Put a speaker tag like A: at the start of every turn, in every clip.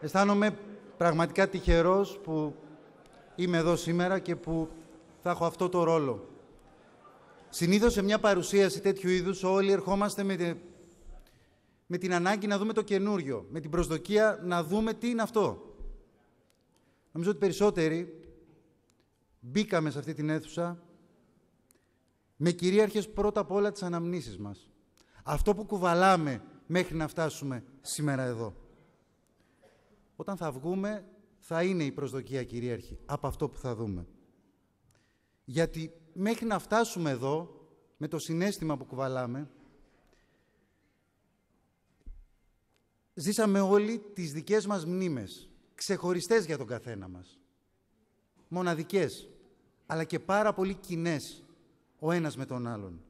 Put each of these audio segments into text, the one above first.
A: Αισθάνομαι πραγματικά τυχερός που είμαι εδώ σήμερα και που θα έχω αυτό το ρόλο. Συνήθως σε μια παρουσίαση τέτοιου είδους όλοι ερχόμαστε με, με την ανάγκη να δούμε το καινούριο, με την προσδοκία να δούμε τι είναι αυτό. Νομίζω ότι περισσότεροι μπήκαμε σε αυτή την αίθουσα με κυρίαρχες πρώτα απ' όλα τις αναμνήσεις μας. Αυτό που κουβαλάμε μέχρι να φτάσουμε σήμερα εδώ. Όταν θα βγούμε, θα είναι η προσδοκία κυρίαρχη από αυτό που θα δούμε. Γιατί μέχρι να φτάσουμε εδώ, με το συνέστημα που κουβαλάμε, ζήσαμε όλοι τις δικές μας μνήμες, ξεχωριστές για τον καθένα μας. Μοναδικές, αλλά και πάρα πολύ κοινές ο ένας με τον άλλον.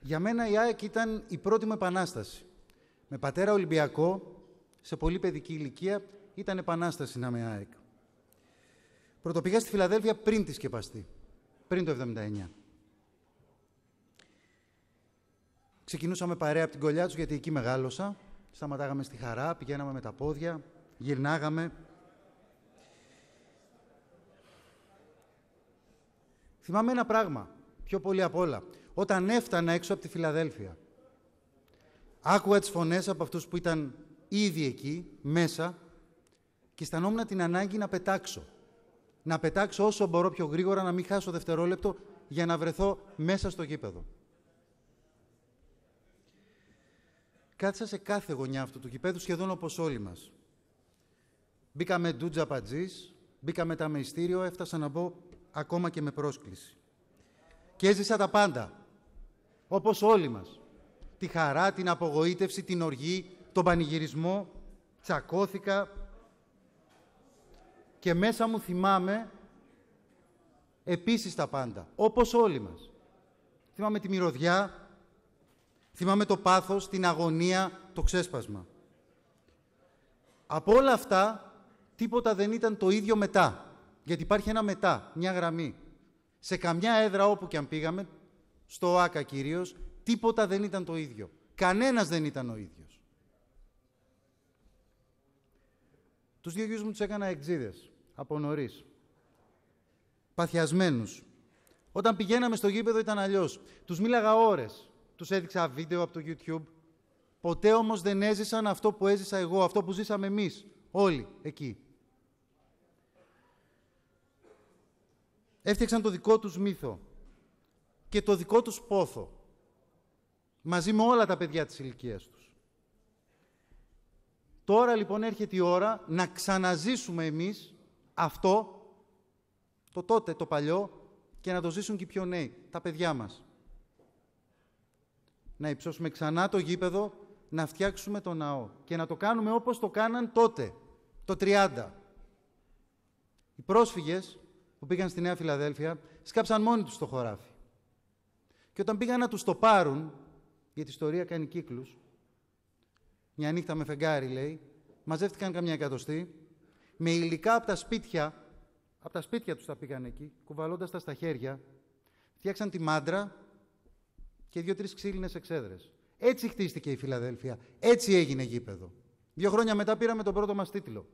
A: Για μένα η ΑΕΚ ήταν η πρώτη μου επανάσταση. Με πατέρα Ολυμπιακό, σε πολύ παιδική ηλικία, ήταν επανάσταση να είμαι ΑΕΚ. Πρωτοπήγα στη Φιλαδέλφια πριν τη σκεπαστεί, πριν το 79. Ξεκινούσαμε παρέα από την κολλιά τους γιατί εκεί μεγάλωσα. Σταματάγαμε στη χαρά, πηγαίναμε με τα πόδια, γυρνάγαμε. Θυμάμαι ένα πράγμα, πιο πολύ απ' όλα. Όταν έφτανα έξω από τη Φιλαδέλφια, άκουγα τις φωνές από αυτούς που ήταν ήδη εκεί, μέσα, και αισθανόμουν την ανάγκη να πετάξω. Να πετάξω όσο μπορώ πιο γρήγορα, να μην χάσω δευτερόλεπτο για να βρεθώ μέσα στο γήπεδο. Κάτσα σε κάθε γωνιά αυτού του γηπέδου σχεδόν όπως όλοι μας. Μπήκα με ντούτζα πατζής, μπήκα μετά με ειστήριο, έφτασα να μπω ακόμα και με πρόσκληση. Και έζησα τα πάντα, όπως όλοι μας. Τη χαρά, την απογοήτευση, την οργή, τον πανηγυρισμό, τσακώθηκα και μέσα μου θυμάμαι επίσης τα πάντα, όπως όλοι μας. Θυμάμαι τη μυρωδιά, θυμάμαι το πάθος, την αγωνία, το ξέσπασμα. Από όλα αυτά, τίποτα δεν ήταν το ίδιο μετά. Γιατί υπάρχει ένα μετά, μια γραμμή. Σε καμιά έδρα όπου και αν πήγαμε, στο ΆΚΑ κυρίως, τίποτα δεν ήταν το ίδιο. Κανένας δεν ήταν ο ίδιος. Τους δύο γιους μου τους έκανα εξίδες, από νωρίς. Παθιασμένους. Όταν πηγαίναμε στο γήπεδο ήταν αλλιώς. Τους μίλαγα ώρες. Τους έδειξα βίντεο από το YouTube. Ποτέ όμως δεν έζησαν αυτό που έζησα εγώ, αυτό που ζήσαμε εμείς, όλοι εκεί. Έφτιαξαν το δικό τους μύθο και το δικό τους πόθο, μαζί με όλα τα παιδιά της ηλικίας τους. Τώρα λοιπόν έρχεται η ώρα να ξαναζήσουμε εμείς αυτό, το τότε, το παλιό, και να το ζήσουν και οι πιο νέοι, τα παιδιά μας. Να υψώσουμε ξανά το γήπεδο, να φτιάξουμε το ναό και να το κάνουμε όπως το κάναν τότε, το 30. Οι πρόσφυγες που πήγαν στη Νέα Φιλαδέλφια σκάψαν μόνοι τους το χωράφι. Και όταν πήγαν να τους το πάρουν, γιατί η ιστορία κάνει κύκλους, μια νύχτα με φεγγάρι λέει, μαζεύτηκαν καμιά εκατοστή, με υλικά από τα σπίτια, από τα σπίτια τους τα πήγαν εκεί, κουβαλώντας τα στα χέρια, φτιάξαν τη μάντρα και δύο-τρεις ξύλινες εξέδρες. Έτσι χτίστηκε η Φιλαδέλφια. Έτσι έγινε γήπεδο. Δύο χρόνια μετά πήραμε τον πρώτο μας τίτλο.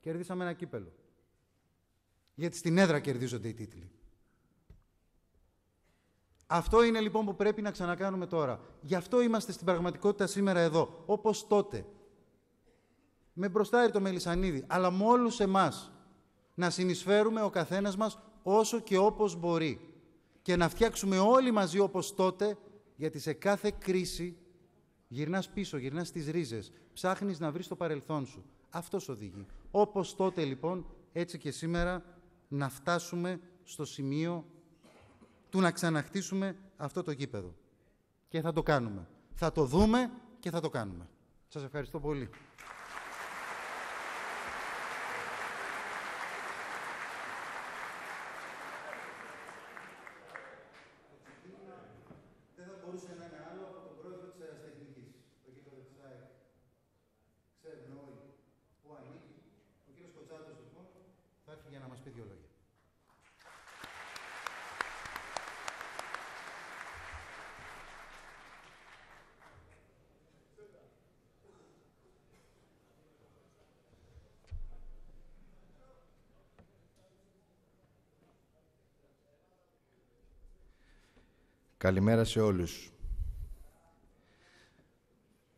A: Κερδίσαμε ένα κύπελο. Γιατί στην έδρα κερδίζονται οι τίτλοι. Αυτό είναι λοιπόν που πρέπει να ξανακάνουμε τώρα. Γι' αυτό είμαστε στην πραγματικότητα σήμερα εδώ, όπως τότε. Με μπροστάρι το Μελισανίδη, αλλά με όλους εμάς. Να συνεισφέρουμε ο καθένας μας όσο και όπως μπορεί. Και να φτιάξουμε όλοι μαζί όπως τότε, γιατί σε κάθε κρίση γυρνάς πίσω, γυρνάς στις ρίζες, ψάχνεις να βρεις το παρελθόν σου. Αυτός οδηγεί. Όπως τότε λοιπόν, έτσι και σήμερα, να φτάσουμε στο σημείο του να ξαναχτίσουμε αυτό το γήπεδο. Και θα το κάνουμε. Θα το δούμε και θα το κάνουμε. Σας ευχαριστώ πολύ. Δεν θα μπορούσε να είναι άλλο από τον πρόεδρο της αεραστεχνικής, το γήπεδο της ΑΕΚ. Ξέρουμε όλοι που ανήκει. Ο κύριος Κοτσάτος, λοιπόν, θα έρθει για να μας πει δύο λόγια.
B: Καλημέρα σε όλους.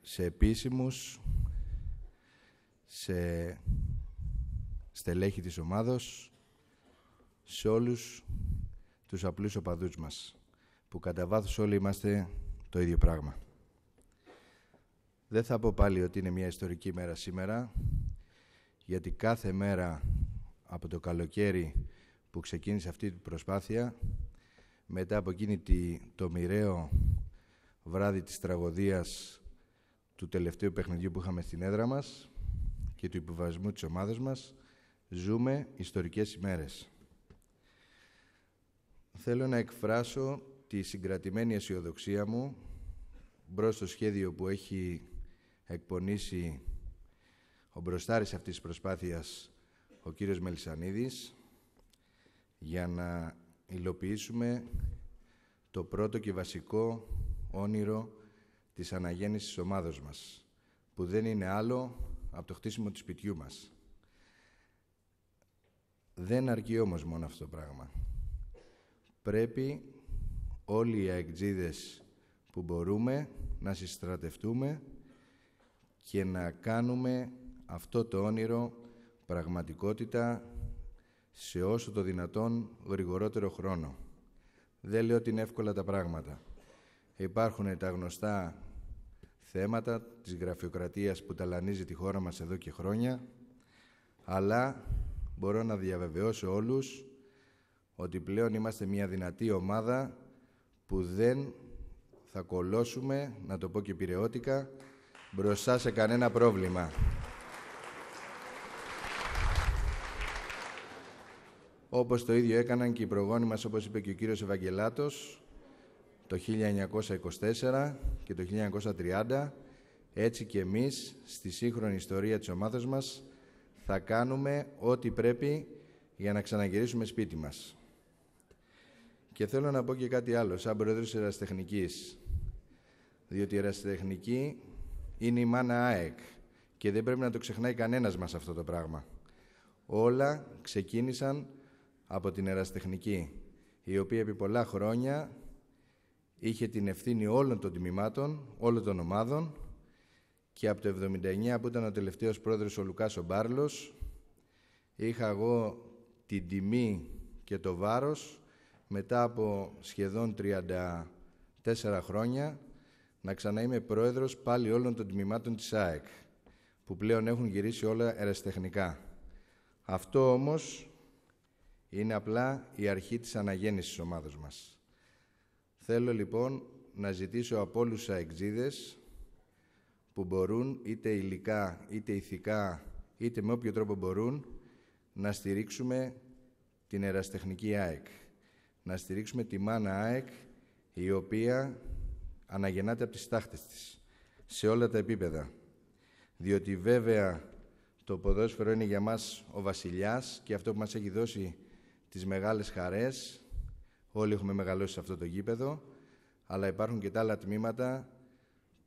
B: Σε επίσημους, σε στελέχη της ομάδος, σε όλους τους απλούς οπαδούς μας, που κατά βάθος όλοι είμαστε το ίδιο πράγμα. Δεν θα πω πάλι ότι είναι μια ιστορική μέρα σήμερα, γιατί κάθε μέρα από το καλοκαίρι που ξεκίνησε αυτή την προσπάθεια, μετά από εκείνη το μοιραίο βράδυ της τραγωδίας του τελευταίου παιχνιδιού που είχαμε στην έδρα μας και του υποβασμού της ομάδας μας, ζούμε ιστορικές ημέρες. Θέλω να εκφράσω τη συγκρατημένη αισιοδοξία μου μπρος στο σχέδιο που έχει εκπονήσει ο μπροστάρης αυτής της προσπάθειας, ο κύριος Μελισανίδης, για να υλοποιήσουμε το πρώτο και βασικό όνειρο της αναγέννησης της ομάδος μας, που δεν είναι άλλο από το χτίσιμο του σπιτιού μας. Δεν αρκεί όμως μόνο αυτό το πράγμα. Πρέπει όλοι οι αεκτζίδες που μπορούμε να συστρατευτούμε και να κάνουμε αυτό το όνειρο πραγματικότητα σε όσο το δυνατόν γρηγορότερο χρόνο. Δεν λέω ότι είναι εύκολα τα πράγματα. Υπάρχουν τα γνωστά θέματα της γραφειοκρατίας που ταλανίζει τη χώρα μας εδώ και χρόνια, αλλά μπορώ να διαβεβαιώσω όλους ότι πλέον είμαστε μια δυνατή ομάδα που δεν θα κολώσουμε, να το πω και πυρεώτικα, μπροστά σε κανένα πρόβλημα. Όπως το ίδιο έκαναν και οι προγόνοι μας, όπως είπε και ο κύριος Ευαγγελάτος, το 1924 και το 1930, έτσι και εμείς, στη σύγχρονη ιστορία της ομάδας μας, θα κάνουμε ό,τι πρέπει για να ξαναγυρίσουμε σπίτι μας. Και θέλω να πω και κάτι άλλο, σαν πρόεδρος εραστεχνικής, διότι η εραστεχνική είναι η μάνα ΑΕΚ και δεν πρέπει να το ξεχνάει κανένας μας αυτό το πράγμα. Όλα ξεκίνησαν από την εραστεχνική, η οποία επί πολλά χρόνια είχε την ευθύνη όλων των τιμημάτων, όλων των ομάδων και από το 79 που ήταν ο τελευταίος πρόεδρος ο Λουκάς ο Μπάρλος είχα εγώ την τιμή και το βάρος μετά από σχεδόν 34 χρόνια να ξαναείμαι πρόεδρος πάλι όλων των τμήματων της ΑΕΚ που πλέον έχουν γυρίσει όλα εραστεχνικά. Αυτό όμως είναι απλά η αρχή της αναγέννησης της ομάδας μας. Θέλω λοιπόν να ζητήσω από όλους τους αεξίδες που μπορούν είτε υλικά, είτε ηθικά, είτε με όποιο τρόπο μπορούν να στηρίξουμε την εραστεχνική ΑΕΚ. Να στηρίξουμε τη μάνα ΑΕΚ η οποία αναγεννάται από τις τάχτες της σε όλα τα επίπεδα. Διότι βέβαια το ποδόσφαιρο είναι για μας ο βασιλιάς και αυτό που μας έχει δώσει τις μεγάλες χαρές. Όλοι έχουμε μεγαλώσει σε αυτό το γήπεδο, αλλά υπάρχουν και τα άλλα τμήματα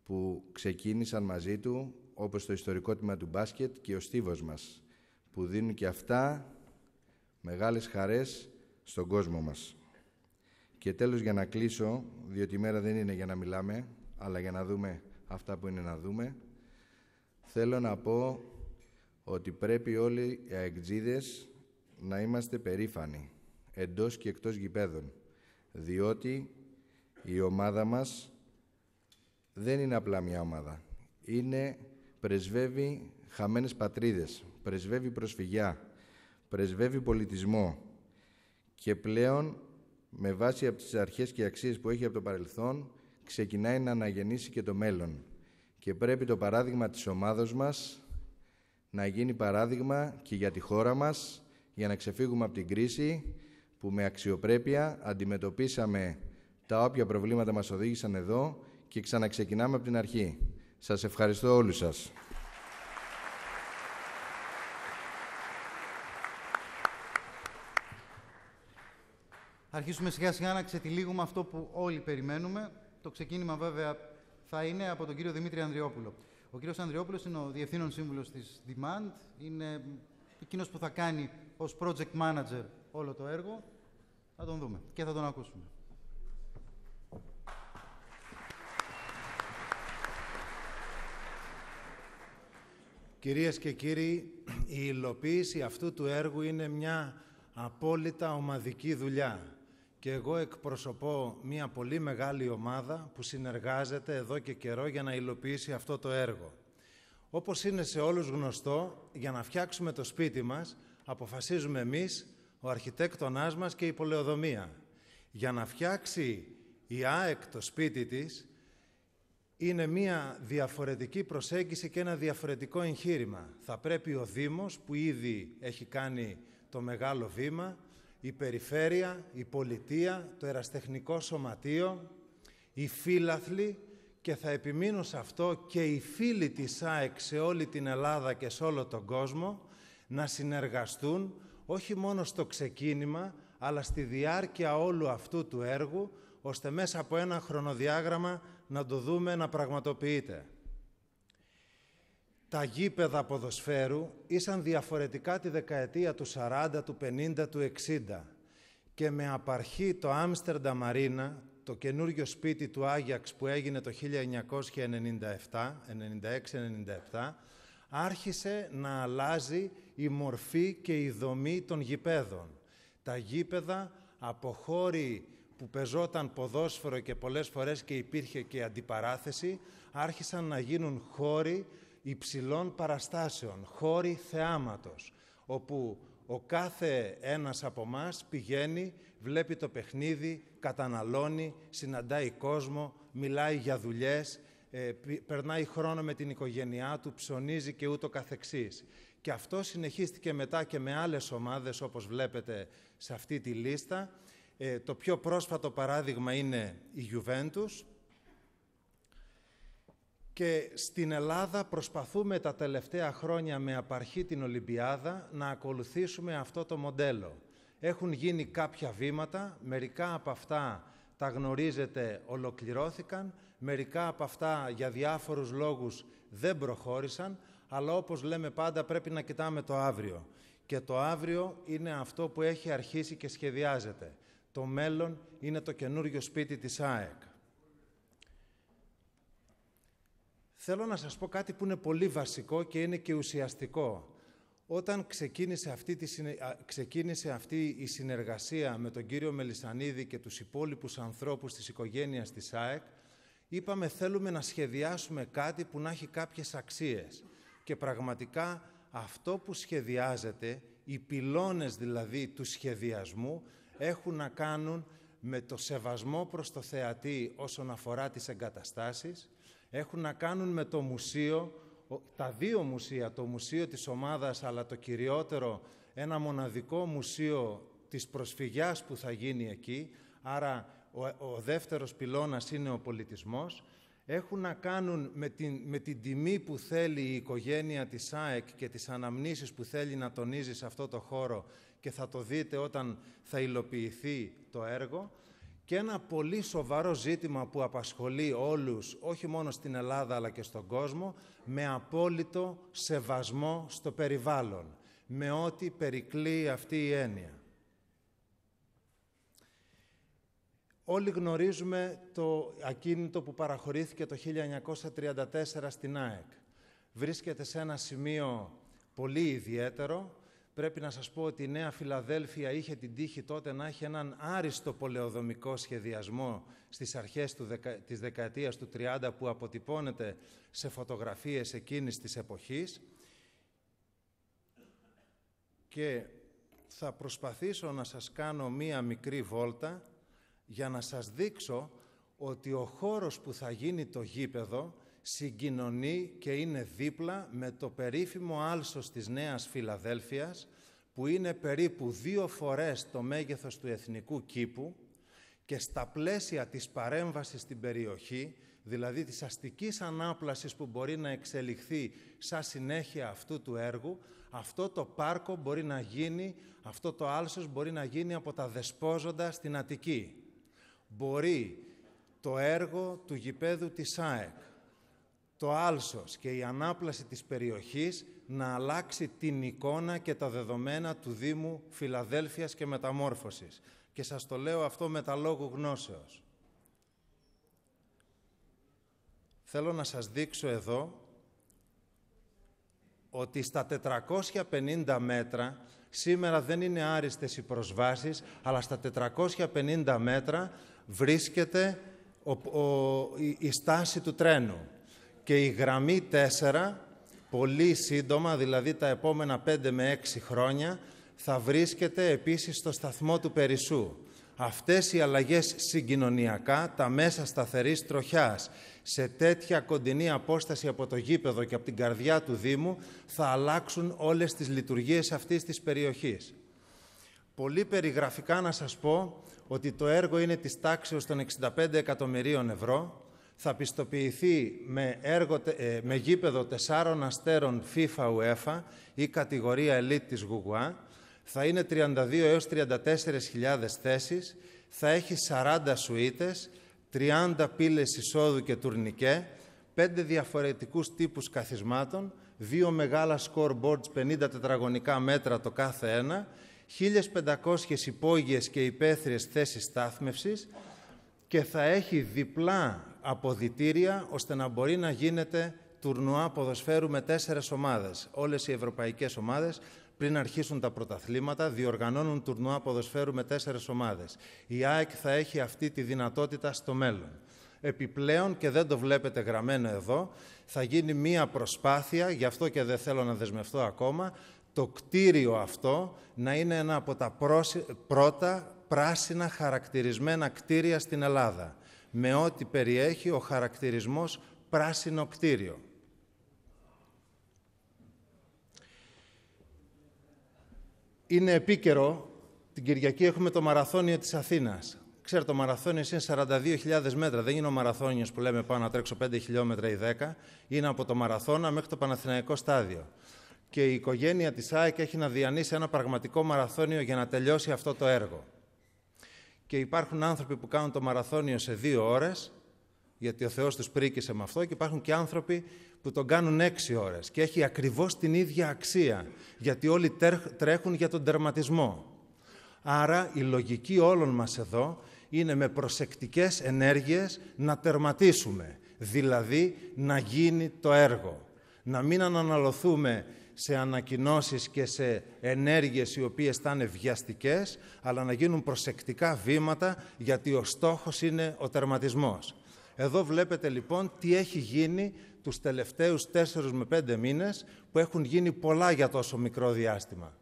B: που ξεκίνησαν μαζί του, όπως το ιστορικό τμήμα του μπάσκετ και ο στίβος μας, που δίνουν και αυτά μεγάλες χαρές στον κόσμο μας. Και τέλος για να κλείσω, διότι η μέρα δεν είναι για να μιλάμε, αλλά για να δούμε αυτά που είναι να δούμε, θέλω να πω ότι πρέπει όλοι οι αεκτζίδες να είμαστε περήφανοι εντός και εκτός γηπέδων, διότι η ομάδα μας δεν είναι απλά μια ομάδα. Είναι, πρεσβεύει χαμένες πατρίδες, πρεσβεύει προσφυγιά, πρεσβεύει πολιτισμό και πλέον με βάση από τις αρχές και αξίες που έχει από το παρελθόν ξεκινάει να αναγεννήσει και το μέλλον. Και πρέπει το παράδειγμα της ομάδος μας να γίνει παράδειγμα και για τη χώρα μας για να ξεφύγουμε από την κρίση που με αξιοπρέπεια αντιμετωπίσαμε τα όποια προβλήματα μας οδήγησαν εδώ και ξαναξεκινάμε από την αρχή. Σας ευχαριστώ όλους σας.
A: Αρχίσουμε σιγά σιγά να ξετυλίγουμε αυτό που όλοι περιμένουμε. Το ξεκίνημα βέβαια θα είναι από τον κύριο Δημήτρη Ανδριόπουλο. Ο κύριος Ανδριόπουλος είναι ο Διευθύνων Σύμβουλος της Demand. Είναι Εκείνος που θα κάνει ως project manager όλο το έργο, θα τον δούμε και θα τον ακούσουμε.
C: Κυρίες και κύριοι, η υλοποίηση αυτού του έργου είναι μια απόλυτα ομαδική δουλειά. Και εγώ εκπροσωπώ μια πολύ μεγάλη ομάδα που συνεργάζεται εδώ και καιρό για να υλοποιήσει αυτό το έργο. Όπως είναι σε όλους γνωστό, για να φτιάξουμε το σπίτι μας, αποφασίζουμε εμείς, ο αρχιτέκτονάς μας και η πολεοδομία. Για να φτιάξει η ΑΕΚ το σπίτι της, είναι μια διαφορετική προσέγγιση και ένα διαφορετικό εγχείρημα. Θα πρέπει ο Δήμος, που ήδη έχει κάνει το μεγάλο βήμα, η περιφέρεια, η πολιτεία, το εραστεχνικό σωματείο, οι φύλαθλοι και θα επιμείνω σε αυτό και οι φίλοι της ΑΕΚ σε όλη την Ελλάδα και σε όλο τον κόσμο να συνεργαστούν όχι μόνο στο ξεκίνημα αλλά στη διάρκεια όλου αυτού του έργου ώστε μέσα από ένα χρονοδιάγραμμα να το δούμε να πραγματοποιείται. Τα γήπεδα ποδοσφαίρου ήσαν διαφορετικά τη δεκαετία του 40, του 50, του 60 και με απαρχή το Άμστερντα Μαρίνα, το καινούργιο σπίτι του Άγιαξ που έγινε το 1997, 96-97, άρχισε να αλλάζει η μορφή και η δομή των γηπέδων. Τα γήπεδα από χώροι που πεζόταν ποδόσφαιρο και πολλές φορές και υπήρχε και αντιπαράθεση, άρχισαν να γίνουν χώροι υψηλών παραστάσεων, χώροι θεάματος, όπου ο κάθε ένας από μας πηγαίνει, βλέπει το παιχνίδι, καταναλώνει, συναντάει κόσμο, μιλάει για δουλειές, ε, περνάει χρόνο με την οικογένειά του, ψωνίζει και ούτω καθεξής. Και αυτό συνεχίστηκε μετά και με άλλες ομάδες, όπως βλέπετε σε αυτή τη λίστα. Ε, το πιο πρόσφατο παράδειγμα είναι η Juventus, και στην Ελλάδα προσπαθούμε τα τελευταία χρόνια με απαρχή την Ολυμπιάδα να ακολουθήσουμε αυτό το μοντέλο. Έχουν γίνει κάποια βήματα, μερικά από αυτά τα γνωρίζετε ολοκληρώθηκαν, μερικά από αυτά για διάφορους λόγους δεν προχώρησαν, αλλά όπως λέμε πάντα πρέπει να κοιτάμε το αύριο. Και το αύριο είναι αυτό που έχει αρχίσει και σχεδιάζεται. Το μέλλον είναι το καινούριο σπίτι της ΑΕΚ. Θέλω να σας πω κάτι που είναι πολύ βασικό και είναι και ουσιαστικό. Όταν ξεκίνησε αυτή, τη, ξεκίνησε αυτή η συνεργασία με τον κύριο Μελισανίδη και τους υπόλοιπους ανθρώπους της οικογένειας της ΑΕΚ, είπαμε θέλουμε να σχεδιάσουμε κάτι που να έχει κάποιες αξίες. Και πραγματικά αυτό που σχεδιάζεται, οι πυλώνες δηλαδή του σχεδιασμού, έχουν να κάνουν με το σεβασμό προς το θεατή όσον αφορά τις εγκαταστάσεις, έχουν να κάνουν με το μουσείο, τα δύο μουσεία, το μουσείο της ομάδας αλλά το κυριότερο ένα μοναδικό μουσείο της προσφυγιάς που θα γίνει εκεί, άρα ο, ο δεύτερος πυλώνας είναι ο πολιτισμός, έχουν να κάνουν με την, με την τιμή που θέλει η οικογένεια της ΑΕΚ και τις αναμνήσεις που θέλει να τονίζει σε αυτό το χώρο και θα το δείτε όταν θα υλοποιηθεί το έργο και ένα πολύ σοβαρό ζήτημα που απασχολεί όλους, όχι μόνο στην Ελλάδα αλλά και στον κόσμο, με απόλυτο σεβασμό στο περιβάλλον, με ό,τι περικλεί αυτή η έννοια. Όλοι γνωρίζουμε το ακίνητο που παραχωρήθηκε το 1934 στην ΑΕΚ. Βρίσκεται σε ένα σημείο πολύ ιδιαίτερο, Πρέπει να σας πω ότι η Νέα Φιλαδέλφια είχε την τύχη τότε να έχει έναν άριστο πολεοδομικό σχεδιασμό στις αρχές του δεκα... της δεκαετίας του 30 που αποτυπώνεται σε φωτογραφίες εκείνης της εποχής. Και θα προσπαθήσω να σας κάνω μία μικρή βόλτα για να σας δείξω ότι ο χώρος που θα γίνει το γήπεδο συγκοινωνεί και είναι δίπλα με το περίφημο άλσος της Νέας Φιλαδέλφειας, που είναι περίπου δύο φορές το μέγεθος του εθνικού κήπου και στα πλαίσια της παρέμβασης στην περιοχή, δηλαδή της αστικής ανάπλασης που μπορεί να εξελιχθεί σαν συνέχεια αυτού του έργου, αυτό το πάρκο μπορεί να γίνει, αυτό το άλσος μπορεί να γίνει από τα δεσπόζοντα στην Αττική. Μπορεί το έργο του γηπέδου της ΑΕΚ, το άλσος και η ανάπλαση της περιοχής να αλλάξει την εικόνα και τα δεδομένα του Δήμου Φιλαδέλφειας και Μεταμόρφωσης. Και σας το λέω αυτό με τα λόγου γνώσεως. Θέλω να σας δείξω εδώ ότι στα 450 μέτρα σήμερα δεν είναι άριστες οι προσβάσεις, αλλά στα 450 μέτρα βρίσκεται η, στάση του τρένου. Και η γραμμή 4, πολύ σύντομα, δηλαδή τα επόμενα 5 με 6 χρόνια, θα βρίσκεται επίσης στο σταθμό του Περισσού. Αυτές οι αλλαγές συγκοινωνιακά, τα μέσα σταθερής τροχιάς, σε τέτοια κοντινή απόσταση από το γήπεδο και από την καρδιά του Δήμου, θα αλλάξουν όλες τις λειτουργίες αυτής της περιοχής. Πολύ περιγραφικά να σας πω ότι το έργο είναι της τάξεως των 65 εκατομμυρίων ευρώ, θα πιστοποιηθεί με, έργο, ε, με γήπεδο τεσσάρων αστέρων FIFA UEFA ή κατηγορία Elite της Γουγουά, θα είναι 32 έως 34.000 θέσεις, θα έχει 40 σουίτες, 30 πύλες εισόδου και τουρνικέ, 5 διαφορετικούς τύπους καθισμάτων, δύο μεγάλα scoreboards 50 τετραγωνικά μέτρα το κάθε ένα, 1.500 υπόγειες και υπαίθριες θέσεις στάθμευσης και θα έχει διπλά αποδητήρια ώστε να μπορεί να γίνεται τουρνουά ποδοσφαίρου με τέσσερες ομάδες. Όλες οι ευρωπαϊκές ομάδες πριν αρχίσουν τα πρωταθλήματα, διοργανώνουν τουρνουά ποδοσφαίρου με τέσσερες ομάδες. Η ΑΕΚ θα έχει αυτή τη δυνατότητα στο μέλλον. Επιπλέον, και δεν το βλέπετε γραμμένο εδώ, θα γίνει μία προσπάθεια, γι' αυτό και δεν θέλω να δεσμευτώ ακόμα, το κτίριο αυτό να είναι ένα από τα πρώτα πράσινα χαρακτηρισμένα κτίρια στην Ελλάδα, με ό,τι περιέχει ο χαρακτηρισμός πράσινο κτίριο. είναι επίκαιρο. Την Κυριακή έχουμε το μαραθώνιο της Αθήνας. Ξέρω, το μαραθώνιο είναι 42.000 μέτρα. Δεν είναι ο μαραθώνιος που λέμε πάω να τρέξω 5 χιλιόμετρα ή 10. Είναι από το μαραθώνα μέχρι το Παναθηναϊκό στάδιο. Και η οικογένεια της ΑΕΚ έχει να διανύσει ένα πραγματικό μαραθώνιο για να τελειώσει αυτό το έργο. Και υπάρχουν άνθρωποι που κάνουν το μαραθώνιο σε δύο ώρες, γιατί ο Θεός τους πρίκησε με αυτό, και υπάρχουν και άνθρωποι που τον κάνουν έξι ώρες και έχει ακριβώς την ίδια αξία, γιατί όλοι τρέχουν για τον τερματισμό. Άρα η λογική όλων μας εδώ είναι με προσεκτικές ενέργειες να τερματίσουμε, δηλαδή να γίνει το έργο. Να μην αναλωθούμε σε ανακοινώσεις και σε ενέργειες οι οποίες θα είναι βιαστικές, αλλά να γίνουν προσεκτικά βήματα, γιατί ο στόχος είναι ο τερματισμός. Εδώ βλέπετε λοιπόν τι έχει γίνει τους τελευταίους τέσσερους με πέντε μήνες που έχουν γίνει πολλά για τόσο μικρό διάστημα.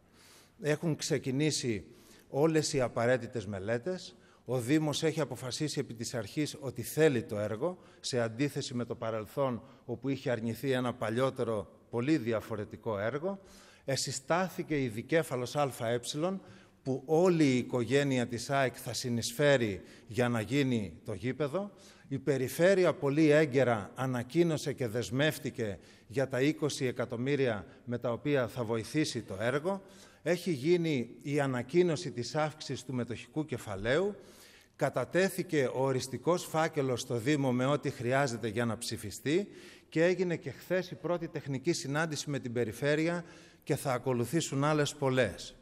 C: Έχουν ξεκινήσει όλες οι απαραίτητες μελέτες. Ο Δήμος έχει αποφασίσει επί της αρχής ότι θέλει το έργο, σε αντίθεση με το παρελθόν όπου είχε αρνηθεί ένα παλιότερο πολύ διαφορετικό έργο. Εσυστάθηκε η δικέφαλος ΑΕ που όλη η οικογένεια της ΑΕΚ θα συνεισφέρει για να γίνει το γήπεδο. Η Περιφέρεια πολύ έγκαιρα ανακοίνωσε και δεσμεύτηκε για τα 20 εκατομμύρια με τα οποία θα βοηθήσει το έργο. Έχει γίνει η ανακοίνωση της αύξησης του μετοχικού κεφαλαίου. Κατατέθηκε ο οριστικός φάκελος στο Δήμο με ό,τι χρειάζεται για να ψηφιστεί και έγινε και χθες η πρώτη τεχνική συνάντηση με την Περιφέρεια και θα ακολουθήσουν άλλες πολλές.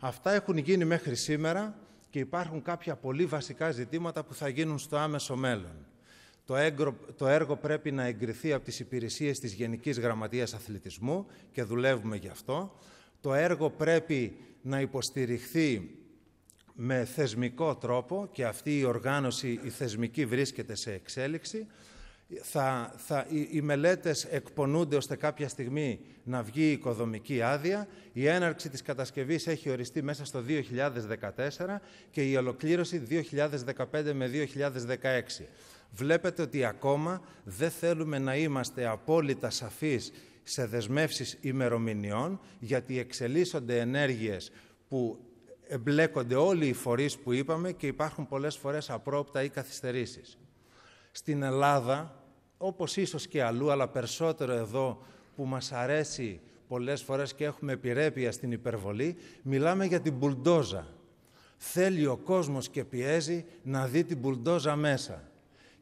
C: Αυτά έχουν γίνει μέχρι σήμερα και υπάρχουν κάποια πολύ βασικά ζητήματα που θα γίνουν στο άμεσο μέλλον. Το, έργο, το έργο πρέπει να εγκριθεί από τις υπηρεσίες της Γενικής Γραμματείας Αθλητισμού και δουλεύουμε γι' αυτό. Το έργο πρέπει να υποστηριχθεί με θεσμικό τρόπο και αυτή η οργάνωση, η θεσμική, βρίσκεται σε εξέλιξη θα, θα, οι, οι μελέτες εκπονούνται ώστε κάποια στιγμή να βγει η οικοδομική άδεια. Η έναρξη της κατασκευής έχει οριστεί μέσα στο 2014 και η ολοκλήρωση 2015 με 2016. Βλέπετε ότι ακόμα δεν θέλουμε να είμαστε απόλυτα σαφείς σε δεσμεύσεις ημερομηνιών, γιατί εξελίσσονται ενέργειες που εμπλέκονται όλοι οι φορείς που είπαμε και υπάρχουν πολλές φορές απρόπτα ή καθυστερήσεις. Στην Ελλάδα όπως ίσως και αλλού, αλλά περισσότερο εδώ που μας αρέσει πολλές φορές και έχουμε επιρρέπεια στην υπερβολή, μιλάμε για την μπουλντόζα. Θέλει ο κόσμος και πιέζει να δει την μπουλντόζα μέσα.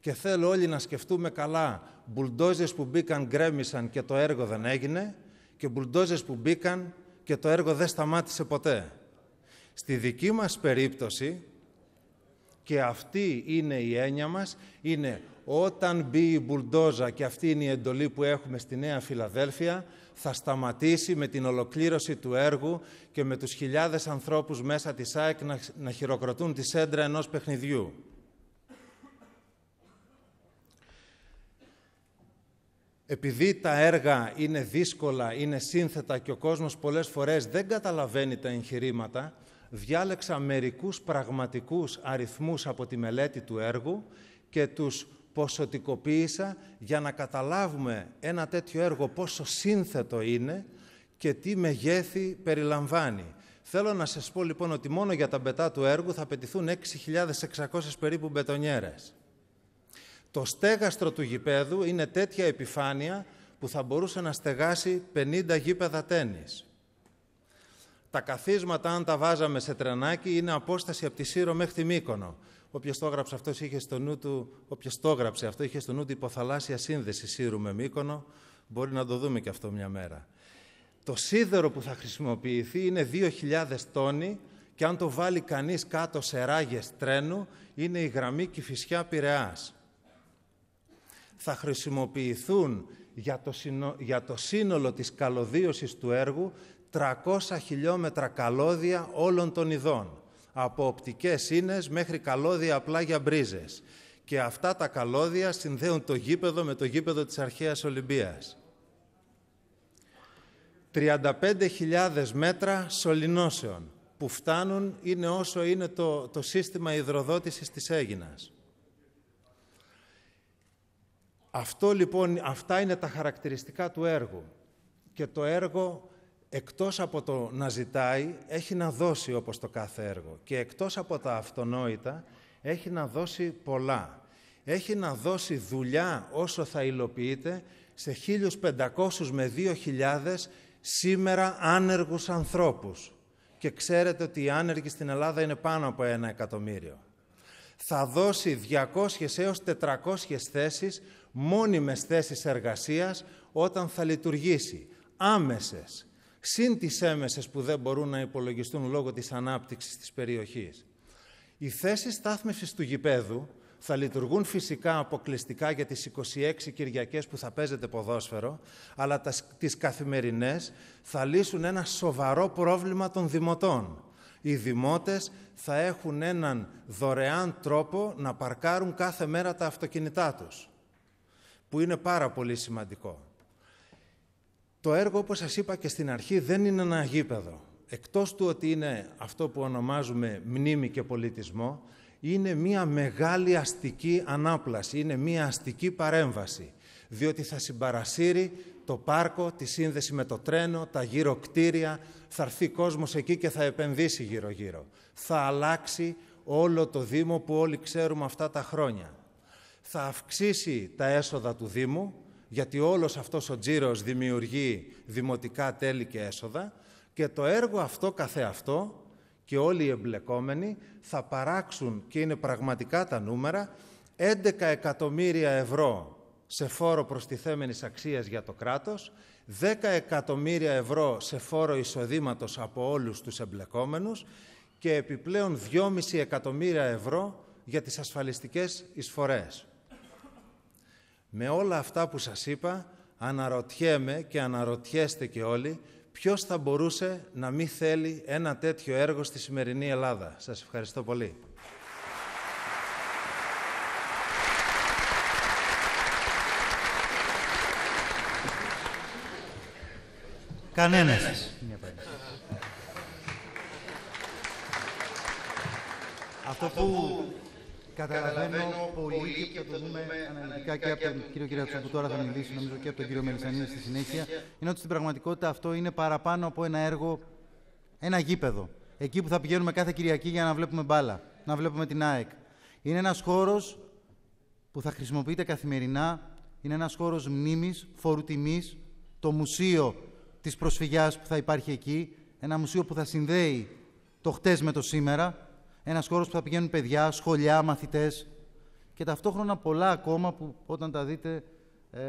C: Και θέλω όλοι να σκεφτούμε καλά μπουλντόζες που μπήκαν γκρέμισαν και το έργο δεν έγινε και μπουλντόζες που μπήκαν και το έργο δεν σταμάτησε ποτέ. Στη δική μας περίπτωση, και αυτή είναι η έννοια μας, είναι όταν μπει η μπουλντόζα και αυτή είναι η εντολή που έχουμε στη Νέα Φιλαδέλφια, θα σταματήσει με την ολοκλήρωση του έργου και με τους χιλιάδες ανθρώπους μέσα της ΑΕΚ να, να χειροκροτούν τη σέντρα ενός παιχνιδιού. Επειδή τα έργα είναι δύσκολα, είναι σύνθετα και ο κόσμος πολλές φορές δεν καταλαβαίνει τα εγχειρήματα, διάλεξα μερικούς πραγματικούς αριθμούς από τη μελέτη του έργου και τους ποσοτικοποίησα για να καταλάβουμε ένα τέτοιο έργο πόσο σύνθετο είναι και τι μεγέθη περιλαμβάνει. Θέλω να σας πω λοιπόν ότι μόνο για τα μπετά του έργου θα απαιτηθούν 6.600 περίπου μπετονιέρες. Το στέγαστρο του γηπέδου είναι τέτοια επιφάνεια που θα μπορούσε να στεγάσει 50 γήπεδα τένις. Τα καθίσματα, αν τα βάζαμε σε τρενάκι, είναι απόσταση από τη Σύρο μέχρι τη Μύκονο. Όποιος το έγραψε αυτό είχε στο νου του, όποιος το έγραψε αυτό είχε στο νου του υποθαλάσσια σύνδεση Σύρου με Μύκονο. Μπορεί να το δούμε και αυτό μια μέρα. Το σίδερο που θα χρησιμοποιηθεί είναι 2.000 τόνοι και αν το βάλει κανείς κάτω σε ράγες τρένου, είναι η γραμμή Κηφισιά Πειραιάς. Θα χρησιμοποιηθούν για το, για το σύνολο της καλωδίωσης του έργου 300 χιλιόμετρα καλώδια όλων των ειδών, από οπτικές σύνες μέχρι καλώδια απλά για μπρίζες. Και αυτά τα καλώδια συνδέουν το γήπεδο με το γήπεδο της Αρχαίας Ολυμπίας. 35.000 μέτρα σωληνώσεων που φτάνουν είναι όσο είναι το, το σύστημα υδροδότησης της Έγινας. Αυτό λοιπόν, αυτά είναι τα χαρακτηριστικά του έργου. Και το έργο εκτός από το να ζητάει, έχει να δώσει όπως το κάθε έργο. Και εκτός από τα αυτονόητα, έχει να δώσει πολλά. Έχει να δώσει δουλειά όσο θα υλοποιείται σε 1.500 με 2.000 σήμερα άνεργους ανθρώπους. Και ξέρετε ότι οι άνεργοι στην Ελλάδα είναι πάνω από ένα εκατομμύριο. Θα δώσει 200 έως 400 θέσεις, μόνιμες θέσεις εργασίας, όταν θα λειτουργήσει. Άμεσες, συν τις έμεσες που δεν μπορούν να υπολογιστούν λόγω της ανάπτυξης της περιοχής. Οι θέσεις στάθμευσης του γηπέδου θα λειτουργούν φυσικά αποκλειστικά για τις 26 Κυριακές που θα παίζετε ποδόσφαιρο, αλλά τις καθημερινές θα λύσουν ένα σοβαρό πρόβλημα των δημοτών. Οι δημότες θα έχουν έναν δωρεάν τρόπο να παρκάρουν κάθε μέρα τα αυτοκίνητά τους, που είναι πάρα πολύ σημαντικό. Το έργο, όπως σας είπα και στην αρχή, δεν είναι ένα γήπεδο. Εκτός του ότι είναι αυτό που ονομάζουμε μνήμη και πολιτισμό, είναι μία μεγάλη αστική ανάπλαση, είναι μία αστική παρέμβαση, διότι θα συμπαρασύρει το πάρκο, τη σύνδεση με το τρένο, τα γύρω κτίρια, θα έρθει κόσμος εκεί και θα επενδύσει γύρω-γύρω. Θα αλλάξει όλο το Δήμο που όλοι ξέρουμε αυτά τα χρόνια. Θα αυξήσει τα έσοδα του Δήμου, γιατί όλος αυτός ο τζίρος δημιουργεί δημοτικά τέλη και έσοδα και το έργο αυτό καθεαυτό και όλοι οι εμπλεκόμενοι θα παράξουν, και είναι πραγματικά τα νούμερα, 11 εκατομμύρια ευρώ σε φόρο προστιθέμενης αξίας για το κράτος, 10 εκατομμύρια ευρώ σε φόρο εισοδήματος από όλους τους εμπλεκόμενους και επιπλέον 2,5 εκατομμύρια ευρώ για τις ασφαλιστικές εισφορές. Με όλα αυτά που σας είπα, αναρωτιέμαι και αναρωτιέστε και όλοι ποιος θα μπορούσε να μην θέλει ένα τέτοιο έργο στη σημερινή Ελλάδα. Σας ευχαριστώ πολύ.
A: Κανένας. Αυτό που Καταλαβαίνω πολύ και το δούμε αναλυτικά και από τον κύριο Κυρατσού που τώρα θα μιλήσει, νομίζω και από τον κύριο Μελισανίδη στη συνέχεια, είναι ότι στην πραγματικότητα αυτό είναι παραπάνω από ένα έργο, ένα γήπεδο. Εκεί που θα πηγαίνουμε κάθε Κυριακή για να βλέπουμε μπάλα, να βλέπουμε την ΑΕΚ. Είναι ένας χώρος που θα χρησιμοποιείται καθημερινά, είναι ένας χώρος μνήμης, φόρου τιμής, το μουσείο της προσφυγιάς που θα υπάρχει εκεί, ένα μουσείο που θα συνδέει το χτες με το σήμερα, ένας χώρος που θα πηγαίνουν παιδιά, σχολιά, μαθητές και ταυτόχρονα πολλά ακόμα που όταν τα δείτε ε,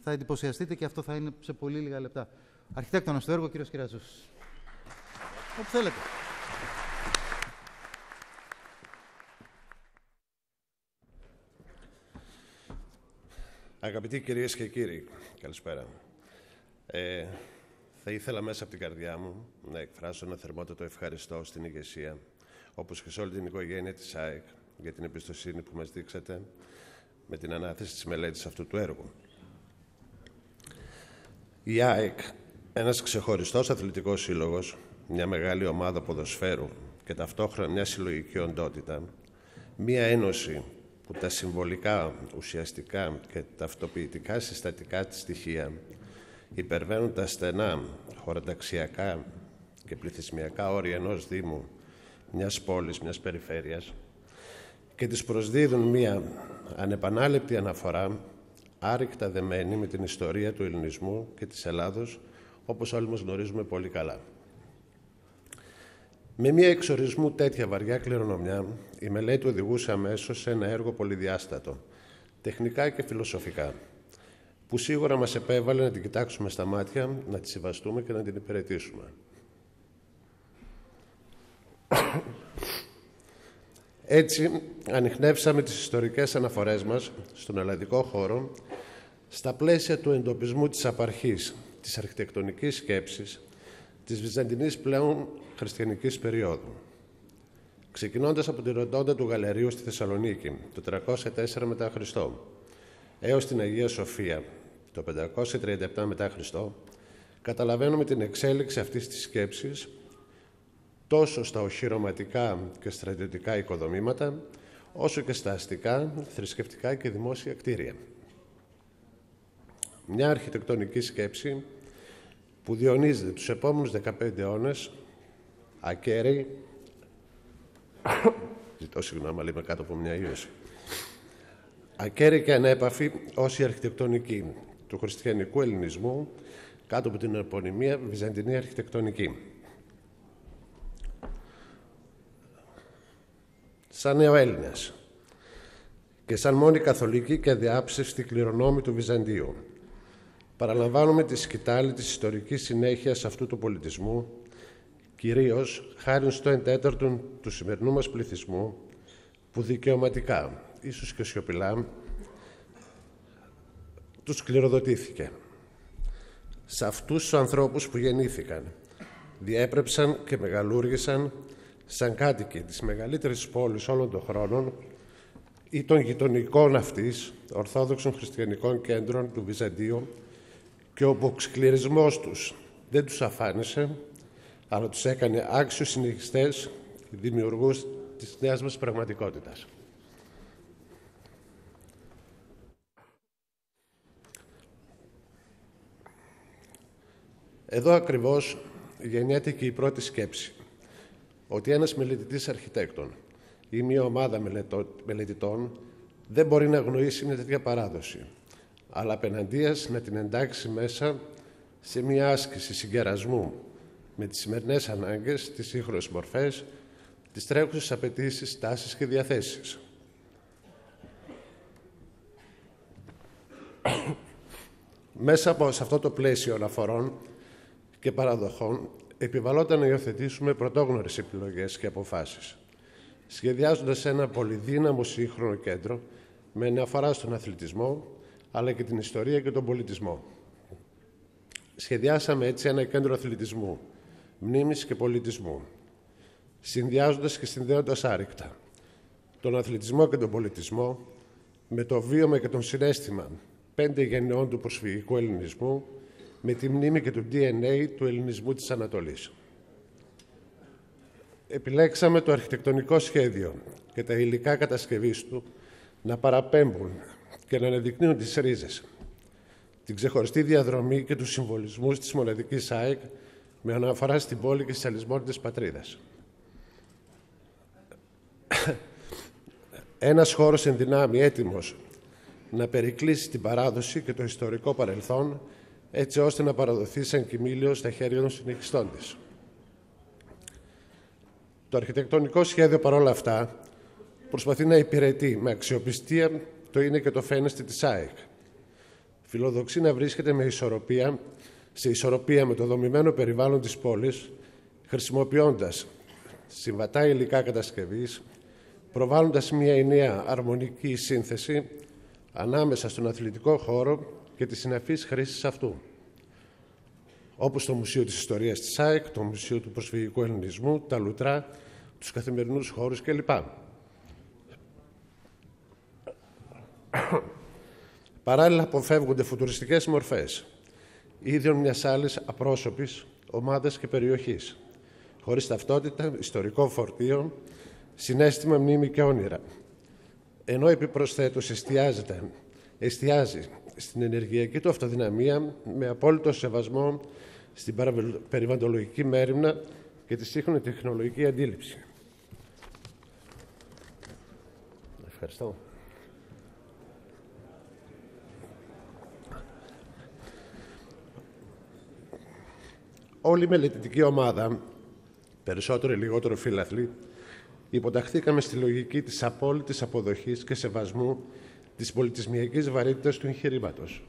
A: θα εντυπωσιαστείτε και αυτό θα είναι σε πολύ λίγα λεπτά. Αρχιτέκτονας στο έργο, κύριος Κυράτσος. Όπου θέλετε.
D: Αγαπητοί κυρίες και κύριοι, καλησπέρα. Ε, θα ήθελα μέσα από την καρδιά μου να εκφράσω ένα θερμότατο ευχαριστώ στην ηγεσία, όπως και σε όλη την οικογένεια της ΑΕΚ, για την εμπιστοσύνη που μας δείξατε με την ανάθεση της μελέτης αυτού του έργου. Η ΑΕΚ, ένας ξεχωριστός αθλητικός σύλλογος, μια μεγάλη ομάδα ποδοσφαίρου και ταυτόχρονα μια συλλογική οντότητα, μια ένωση που τα συμβολικά, ουσιαστικά και ταυτοποιητικά συστατικά της στοιχεία υπερβαίνουν τα στενά χωροταξιακά και πληθυσμιακά όρια ενός Δήμου, μιας πόλης, μιας περιφέρειας και τις προσδίδουν μία ανεπανάληπτη αναφορά άρρηκτα δεμένη με την ιστορία του ελληνισμού και της Ελλάδος, όπως όλοι μας γνωρίζουμε πολύ καλά. Με μια εξορισμού τέτοια βαριά κληρονομιά, η μελέτη οδηγούσε αμέσως σε ένα έργο πολυδιάστατο, τεχνικά και φιλοσοφικά, που σίγουρα μας επέβαλε να την κοιτάξουμε στα μάτια, να τη συμβαστούμε και να την υπηρετήσουμε. Έτσι, ανοιχνεύσαμε τις ιστορικές αναφορές μας στον ελλαδικό χώρο στα πλαίσια του εντοπισμού της απαρχής, της αρχιτεκτονικής σκέψης, της βυζαντινής πλέον χριστιανικής περίοδου. Ξεκινώντας από τη ροντόντα του Γαλερίου στη Θεσσαλονίκη, το 304 μετά Χριστό, έως την Αγία Σοφία, το 537 μετά Χριστό, καταλαβαίνουμε την εξέλιξη αυτής της σκέψης τόσο στα οχυρωματικά και στρατιωτικά οικοδομήματα, όσο και στα αστικά, θρησκευτικά και δημόσια κτίρια. Μια αρχιτεκτονική σκέψη που διονύζεται τους επόμενους 15 αιώνες ακέραιη ζητώ συγγνώμη αλλά είμαι κάτω από μια ίωση ακέραιη και ανέπαφη ως η αρχιτεκτονική του χριστιανικού ελληνισμού κάτω από την επωνυμία Βυζαντινή Αρχιτεκτονική. Σαν νεοέλληνες και σαν μόνη καθολική και αδιάψευστη κληρονόμη του Βυζαντίου παραλαμβάνουμε τη σκητάλη της ιστορικής συνέχειας αυτού του πολιτισμού, κυρίως χάρη στο εντέταρτον του σημερινού μας πληθυσμού, που δικαιωματικά, ίσως και σιωπηλά, τους κληροδοτήθηκε. Σε αυτούς τους ανθρώπους που γεννήθηκαν, διέπρεψαν και μεγαλούργησαν σαν κάτοικοι της μεγαλύτερης πόλης όλων των χρόνων ή των γειτονικών αυτής, ορθόδοξων χριστιανικών κέντρων του Βυζαντίου, και ο αποξυκληρισμός τους δεν τους αφάνισε, αλλά τους έκανε άξιους συνεχιστές και δημιουργούς της νέας μας πραγματικότητας. Εδώ ακριβώς γεννιέται και η πρώτη σκέψη, ότι ένας μελετητής αρχιτέκτον ή μια ομάδα μελετητών δεν μπορεί να αγνοήσει μια τέτοια παράδοση αλλά απέναντίας να την εντάξει μέσα σε μια άσκηση συγκερασμού με τις σημερινές ανάγκες, τις σύγχρονες μορφές, τις τρέχουσες απαιτήσεις, τάσεις και διαθέσεις. Μέσα από σε αυτό το πλαίσιο αναφορών και παραδοχών επιβαλόταν να υιοθετήσουμε πρωτόγνωρες επιλογές και αποφάσεις, σχεδιάζοντας ένα πολυδύναμο σύγχρονο κέντρο με αναφορά στον αθλητισμό, αλλά και την ιστορία και τον πολιτισμό. Σχεδιάσαμε έτσι ένα κέντρο αθλητισμού, μνήμης και πολιτισμού, συνδυάζοντας και συνδέοντας άρρηκτα τον αθλητισμό και τον πολιτισμό με το βίωμα και τον συνέστημα πέντε γενναιών του προσφυγικού ελληνισμού με τη μνήμη και το DNA του ελληνισμού της Ανατολής. Επιλέξαμε το αρχιτεκτονικό σχέδιο και τα υλικά κατασκευής του να παραπέμπουν και να αναδεικνύουν τις ρίζες, την ξεχωριστή διαδρομή και τους συμβολισμούς της μοναδικής ΑΕΚ με αναφορά στην πόλη και στις αλυσμόνιτες πατρίδας. Ένας χώρος εν δυνάμει έτοιμος να περικλείσει την παράδοση και το ιστορικό παρελθόν έτσι ώστε να παραδοθεί σαν κοιμήλιο στα χέρια των συνεχιστών της. Το αρχιτεκτονικό σχέδιο παρόλα αυτά προσπαθεί να υπηρετεί με αξιοπιστία το είναι και το φαίνεστη της ΑΕΚ. Φιλοδοξεί να βρίσκεται με ισορροπία, σε ισορροπία με το δομημένο περιβάλλον της πόλης, χρησιμοποιώντας συμβατά υλικά κατασκευής, προβάλλοντας μια ενιαία αρμονική σύνθεση, ανάμεσα στον αθλητικό χώρο και τις συναφείς χρήσεις αυτού, όπως το Μουσείο της Ιστορίας της ΑΕΚ, το Μουσείο του Προσφυγικού Ελληνισμού, τα Λουτρά, τους καθημερινούς χώρους κλπ. Παράλληλα αποφεύγονται φουτουριστικές μορφές, ίδιων μιας άλλης απρόσωπης ομάδας και περιοχής, χωρίς ταυτότητα, ιστορικό φορτίο, συνέστημα, μνήμη και όνειρα. Ενώ επιπροσθέτως εστιάζεται, εστιάζει στην ενεργειακή του αυτοδυναμία με απόλυτο σεβασμό στην περιβαλλοντολογική μέρημνα και τη σύγχρονη τεχνολογική αντίληψη. Ευχαριστώ. Όλη η μελετητική ομάδα, περισσότερο ή λιγότερο φίλαθλοι, υποταχθήκαμε στη λογική της απόλυτης αποδοχής και σεβασμού της πολιτισμιακής βαρύτητας του εγχειρήματος.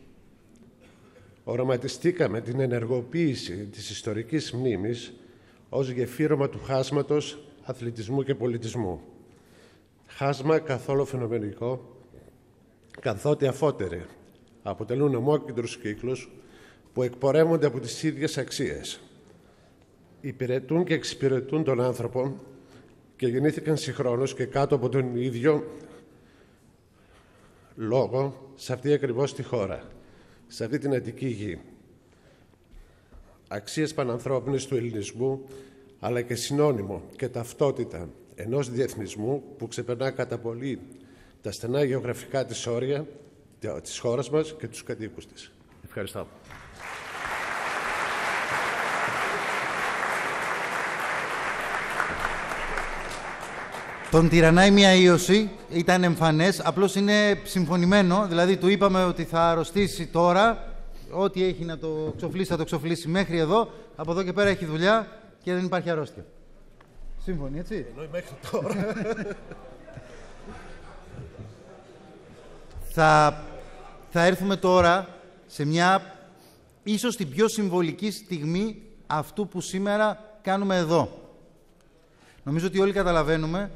D: Οραματιστήκαμε την ενεργοποίηση της ιστορικής μνήμης ως γεφύρωμα του χάσματος αθλητισμού και πολιτισμού. Χάσμα καθόλου φαινομενικό, καθότι αφότεροι αποτελούν ομόκεντρους κύκλους που εκπορεύονται από τις ίδιες αξίες. Υπηρετούν και εξυπηρετούν τον άνθρωπο και γεννήθηκαν συγχρόνως και κάτω από τον ίδιο λόγο σε αυτή ακριβώς τη χώρα, σε αυτή την Αττική γη. Αξίες πανανθρώπινες του ελληνισμού, αλλά και συνώνυμο και ταυτότητα ενός διεθνισμού που ξεπερνά κατά πολύ τα στενά γεωγραφικά της όρια της χώρας μας και τους κατοίκους της. Ευχαριστώ.
A: Τον τυραννάει μια ίωση, ήταν εμφανές, απλώς είναι συμφωνημένο, δηλαδή του είπαμε ότι θα αρρωστήσει τώρα, ό,τι έχει να το ξοφλήσει θα το ξοφλήσει μέχρι εδώ, από εδώ και πέρα έχει δουλειά και δεν υπάρχει αρρώστια. Σύμφωνοι, έτσι;
D: Ενώ μέχρι τώρα.
A: θα, θα έρθουμε τώρα σε μια ίσως την πιο συμβολική στιγμή αυτού που σήμερα κάνουμε εδώ. Νομίζω ότι όλοι καταλαβαίνουμε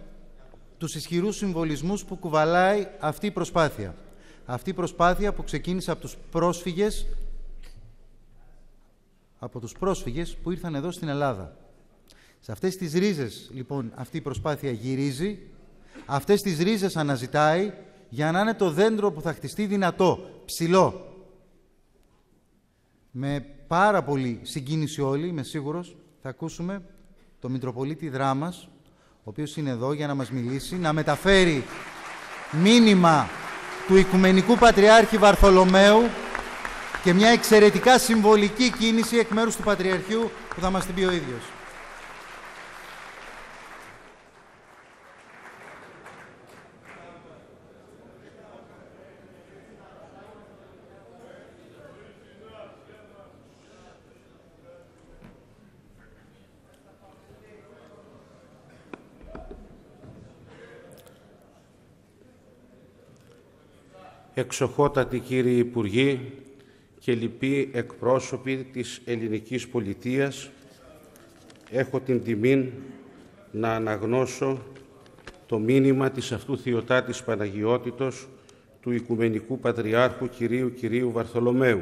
A: τους ισχυρούς συμβολισμούς που κουβαλάει αυτή η προσπάθεια. Αυτή η προσπάθεια που ξεκίνησε από τους πρόσφυγες, από τους πρόσφυγες που ήρθαν εδώ στην Ελλάδα. Σε αυτές τις ρίζες, λοιπόν, αυτή η προσπάθεια γυρίζει, αυτές τις ρίζες αναζητάει για να είναι το δέντρο που θα χτιστεί δυνατό, ψηλό. Με πάρα πολύ συγκίνηση όλοι, είμαι σίγουρος, θα ακούσουμε το Μητροπολίτη Δράμας, ο οποίος είναι εδώ για να μας μιλήσει, να μεταφέρει μήνυμα του Οικουμενικού Πατριάρχη Βαρθολομαίου και μια εξαιρετικά συμβολική κίνηση εκ μέρους του Πατριαρχείου που θα μας την πει ο ίδιος.
E: Εξοχότατοι κύριοι Υπουργοί και λοιποί εκπρόσωποι της ελληνικής πολιτείας, έχω την τιμή να αναγνώσω το μήνυμα της αυτού Θεοτάτης Παναγιώτητος του Οικουμενικού Πατριάρχου Κυρίου Κυρίου Βαρθολομαίου.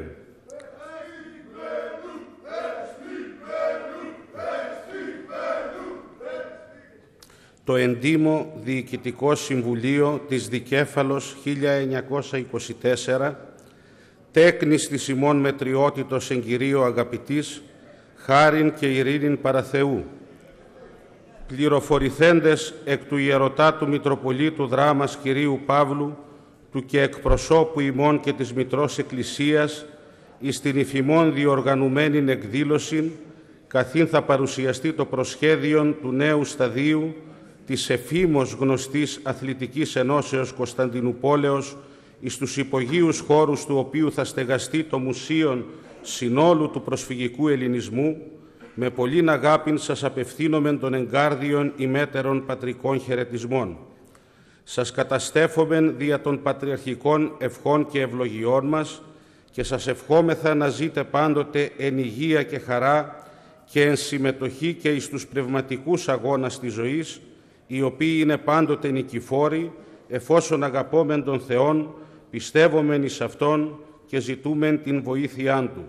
E: Το εντύμο Διοικητικό Συμβουλίο της Δικέφαλος 1924, τέκνης της ημών μετριότητος εγκυρίου αγαπητής, χάριν και ειρήνην παραθεού, πληροφορηθέντες εκ του Ιερωτάτου Μητροπολίτου Δράμας Κυρίου Παύλου, του και εκπροσώπου ημών και της Μητρός Εκκλησίας, εις την υφημών διοργανουμένην εκδήλωση, καθήν θα παρουσιαστεί το προσχέδιο του νέου σταδίου της εφήμως γνωστής Αθλητικής Ενώσεως Κωνσταντινούπολεως εις τους υπογείους χώρους του οποίου θα στεγαστεί το Μουσείο Συνόλου του Προσφυγικού Ελληνισμού, με πολλήν αγάπην σας απευθύνομεν των εγκάρδιων ημέτερων πατρικών χαιρετισμών. Σας καταστέφομεν δια των πατριαρχικών ευχών και ευλογιών μας και σας ευχόμεθα να ζείτε πάντοτε εν υγεία και χαρά και εν συμμετοχή και εις τους πνευματικούς αγώνας της ζωής, οι οποίοι είναι πάντοτε νικηφόροι, εφόσον αγαπόμεν τον Θεόν, πιστεύομεν εις Αυτόν και ζητούμεν την βοήθειά Του.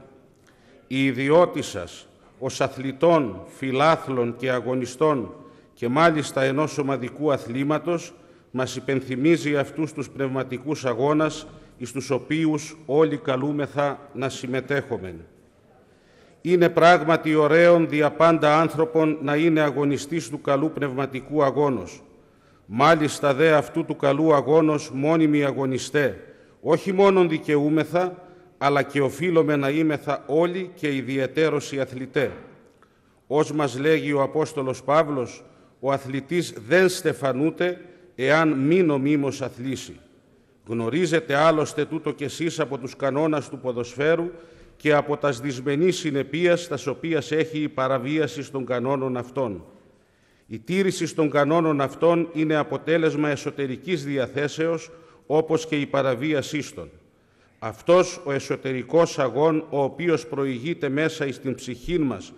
E: Η ιδιώτη σας, ως αθλητών, φιλάθλων και αγωνιστών και μάλιστα ενός ομαδικού αθλήματος, μας υπενθυμίζει αυτούς τους πνευματικούς αγώνας εις τους οποίους όλοι καλούμεθα να συμμετέχομεν. Είναι πράγματι ωραίον δια πάντα άνθρωπον να είναι αγωνιστής του καλού πνευματικού αγώνος. Μάλιστα δε αυτού του καλού αγώνος μόνιμοι αγωνιστέ, όχι μόνον δικαιούμεθα, αλλά και οφείλουμε να είμεθα όλοι και ιδιαιτέρως οι αθλητέ. Ως μας λέγει ο Απόστολος Παύλος, ο αθλητής δεν στεφανούται εάν μη νομίμως αθλήσει. Γνωρίζετε άλλωστε τούτο κι εσείς από τους κανόνας του ποδοσφαίρου και από τας δυσμενής συνεπίας τας οποίας έχει η παραβίαση των κανόνων αυτών. Η τήρηση των κανόνων αυτών είναι αποτέλεσμα εσωτερικής διαθέσεως όπως και η παραβίασή των. Αυτός ο εσωτερικός αγών, ο οποίος προηγείται μέσα εις την ψυχή μας,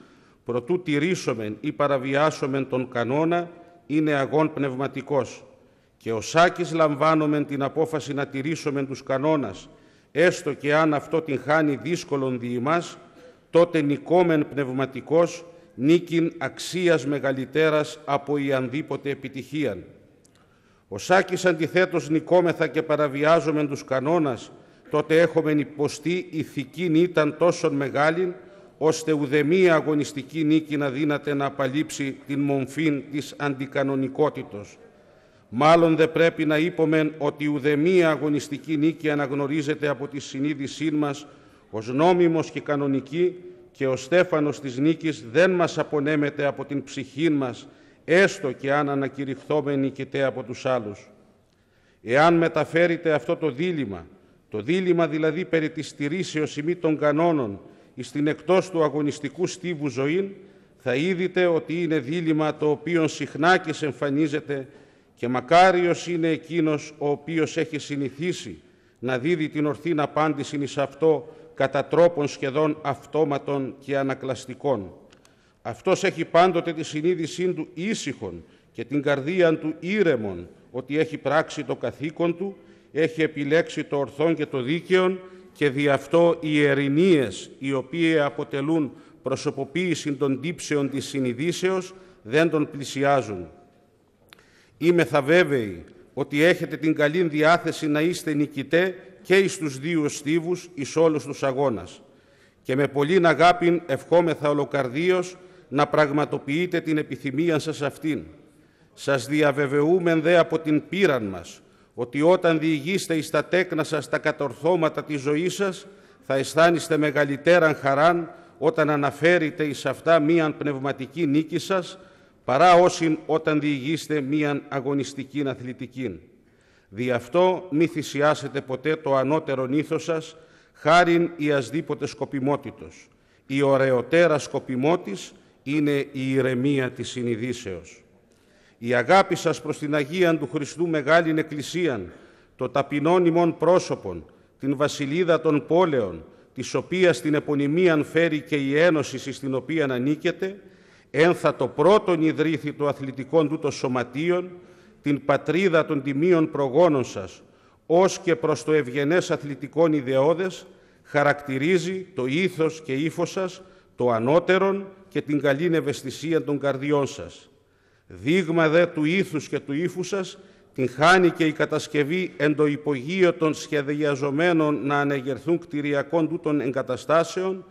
E: προτού τηρήσομεν ή παραβιάσομεν τον κανόνα, είναι αγών πνευματικός. Και ο Σάκης λαμβάνομεν την απόφαση να τηρήσομεν τους κανόνας, έστω και αν αυτό την χάνει δύσκολον δι' μας, τότε νικόμεν πνευματικός, νίκην αξίας μεγαλυτέρας από η ανδήποτε επιτυχίαν. Ο Σάκης αντιθέτως νικόμεθα και παραβιάζομεν τους κανόνας, τότε έχουμε υποστεί ηθική ήταν τόσο μεγάλη, ώστε ουδεμία αγωνιστική νίκη να δύναται να απαλείψει την μομφή της αντικανονικότητος. Μάλλον δεν πρέπει να είπομεν ότι ουδεμία αγωνιστική νίκη αναγνωρίζεται από τη συνείδησή μας ως νόμιμος και κανονική και ο στέφανος της νίκης δεν μας απονέμεται από την ψυχή μας, έστω και αν ανακηρυχθόμενοι νικητέ από τους άλλους. Εάν μεταφέρεται αυτό το δίλημα, το δίλημα δηλαδή περί της στηρήσεως ημί των κανόνων εις την εκτός του αγωνιστικού στίβου ζωήν, θα είδητε ότι είναι δίλημα το οποίο συχνά και εμφανίζεται και μακάριος είναι εκείνος ο οποίος έχει συνηθίσει να δίδει την ορθή απάντηση εις αυτό κατά τρόπον σχεδόν αυτόματων και ανακλαστικών. Αυτός έχει πάντοτε τη συνείδησή του ήσυχον και την καρδία του ήρεμον ότι έχει πράξει το καθήκον του, έχει επιλέξει το ορθόν και το δίκαιον και δι' αυτό οι ερηνίες οι οποίοι αποτελούν προσωποποίηση των τύψεων της συνειδήσεως δεν τον πλησιάζουν. Είμαι θα βέβαιοι ότι έχετε την καλή διάθεση να είστε νικητέ και εις τους δύο στίβους εις όλους τους αγώνας. Και με πολλήν αγάπην ευχόμεθα ολοκαρδίως να πραγματοποιείτε την επιθυμία σας αυτήν. Σας διαβεβαιούμεν δε από την πείραν μας, ότι όταν διηγείστε εις τα τέκνα σας τα κατορθώματα της ζωής σας, θα αισθάνεστε μεγαλύτεραν χαράν όταν αναφέρετε εις αυτά μίαν πνευματική νίκη σας, παρά όσοι όταν διηγείστε μίαν αγωνιστική αθλητική. Δι' αυτό μη θυσιάσετε ποτέ το ανώτερο ήθος σας, χάριν η ασδήποτε σκοπιμότητος. Η ωραιοτέρα σκοπιμότης είναι η ηρεμία της συνειδήσεως. Η αγάπη σας προς την Αγία του Χριστού Μεγάλην Εκκλησίαν, το ταπεινόν ημών πρόσωπον, την βασιλίδα των πόλεων, της οποίας την επωνυμίαν φέρει και η ένωση στην οποία ανήκετε, ένθα το πρώτον ιδρύθη το αθλητικών τούτο σωματείων, την πατρίδα των τιμίων προγόνων σας, ως και προς το ευγενές αθλητικών ιδεώδες, χαρακτηρίζει το ήθος και ύφος σας, το ανώτερον και την καλή ευαισθησία των καρδιών σας. Δείγμα δε του ήθους και του ύφους σας, την χάνει και η κατασκευή εν το υπογείο των σχεδιαζομένων να ανεγερθούν κτηριακών τούτων εγκαταστάσεων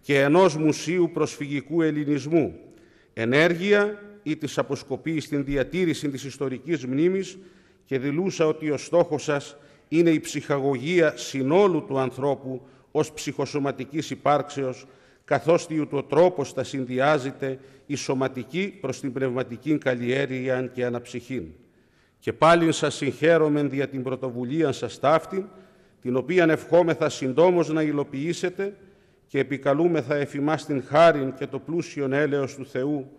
E: και ενός μουσείου προσφυγικού ελληνισμού. Ενέργεια ή της αποσκοπής στην διατήρηση της ιστορικής μνήμης και δηλούσα ότι ο στόχος σας είναι η ψυχαγωγία συνόλου του ανθρώπου ως ψυχοσωματικής υπάρξεως, καθώς ο τρόπος θα συνδυάζεται η σωματική προς την πνευματική καλλιέργεια και αναψυχή. Και πάλι σας συγχαίρομαι δια την πρωτοβουλία σας ταύτην, την οποία ευχόμεθα συντόμως να υλοποιήσετε και επικαλούμεθα εφημάς την χάριν και το πλούσιον έλεος του Θεού,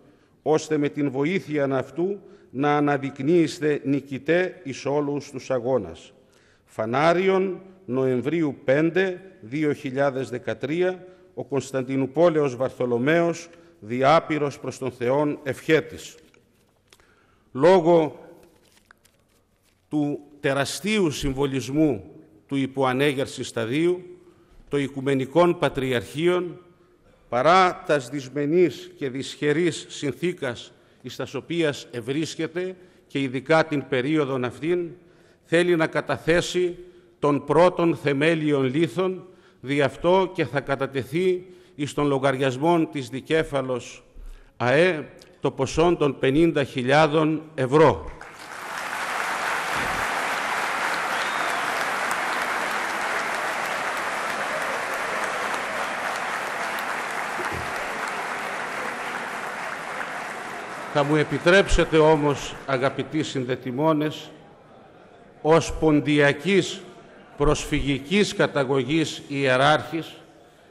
E: ώστε με την βοήθεια αυτού να αναδεικνύεστε νικητέ εις όλους τους αγώνας. Φανάριον, Νοεμβρίου 5, 2013, ο Κωνσταντινουπόλεος Βαρθολομαίος, διάπειρος προς τον Θεόν ευχέτης. Λόγω του τεραστίου συμβολισμού του υποανέγερσης σταδίου, των Οικουμενικών Πατριαρχείων, παρά τας δυσμενής και δυσχερής συνθήκας εις τας οποίας ευρίσκεται και ειδικά την περίοδον αυτήν, θέλει να καταθέσει των πρώτων θεμέλιων λίθων, δι' αυτό και θα κατατεθεί εις των λογαριασμών της δικέφαλος ΑΕ το ποσό των 50.000 ευρώ. Θα μου επιτρέψετε όμως, αγαπητοί συνδετημόνες, ως ποντιακής προσφυγικής καταγωγής ιεράρχης,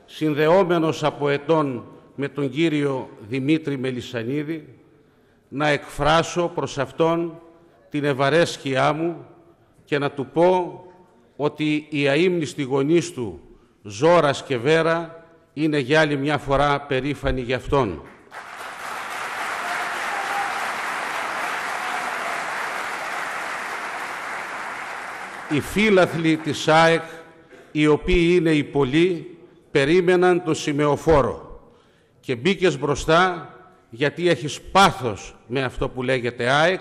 E: συνδεόμενος από ετών με τον Κύριο Δημήτρη Μελισανίδη, να εκφράσω προς Αυτόν την ευαρέσκειά μου και να του πω ότι η αείμνηστη γονείς του, Ζώρας και Βέρα, είναι για άλλη μια φορά περήφανη γι' Αυτόν. Οι φίλαθλοι της ΑΕΚ, οι οποίοι είναι οι πολλοί, περίμεναν το σημεοφόρο και μπήκες μπροστά γιατί έχεις πάθος με αυτό που λέγεται ΑΕΚ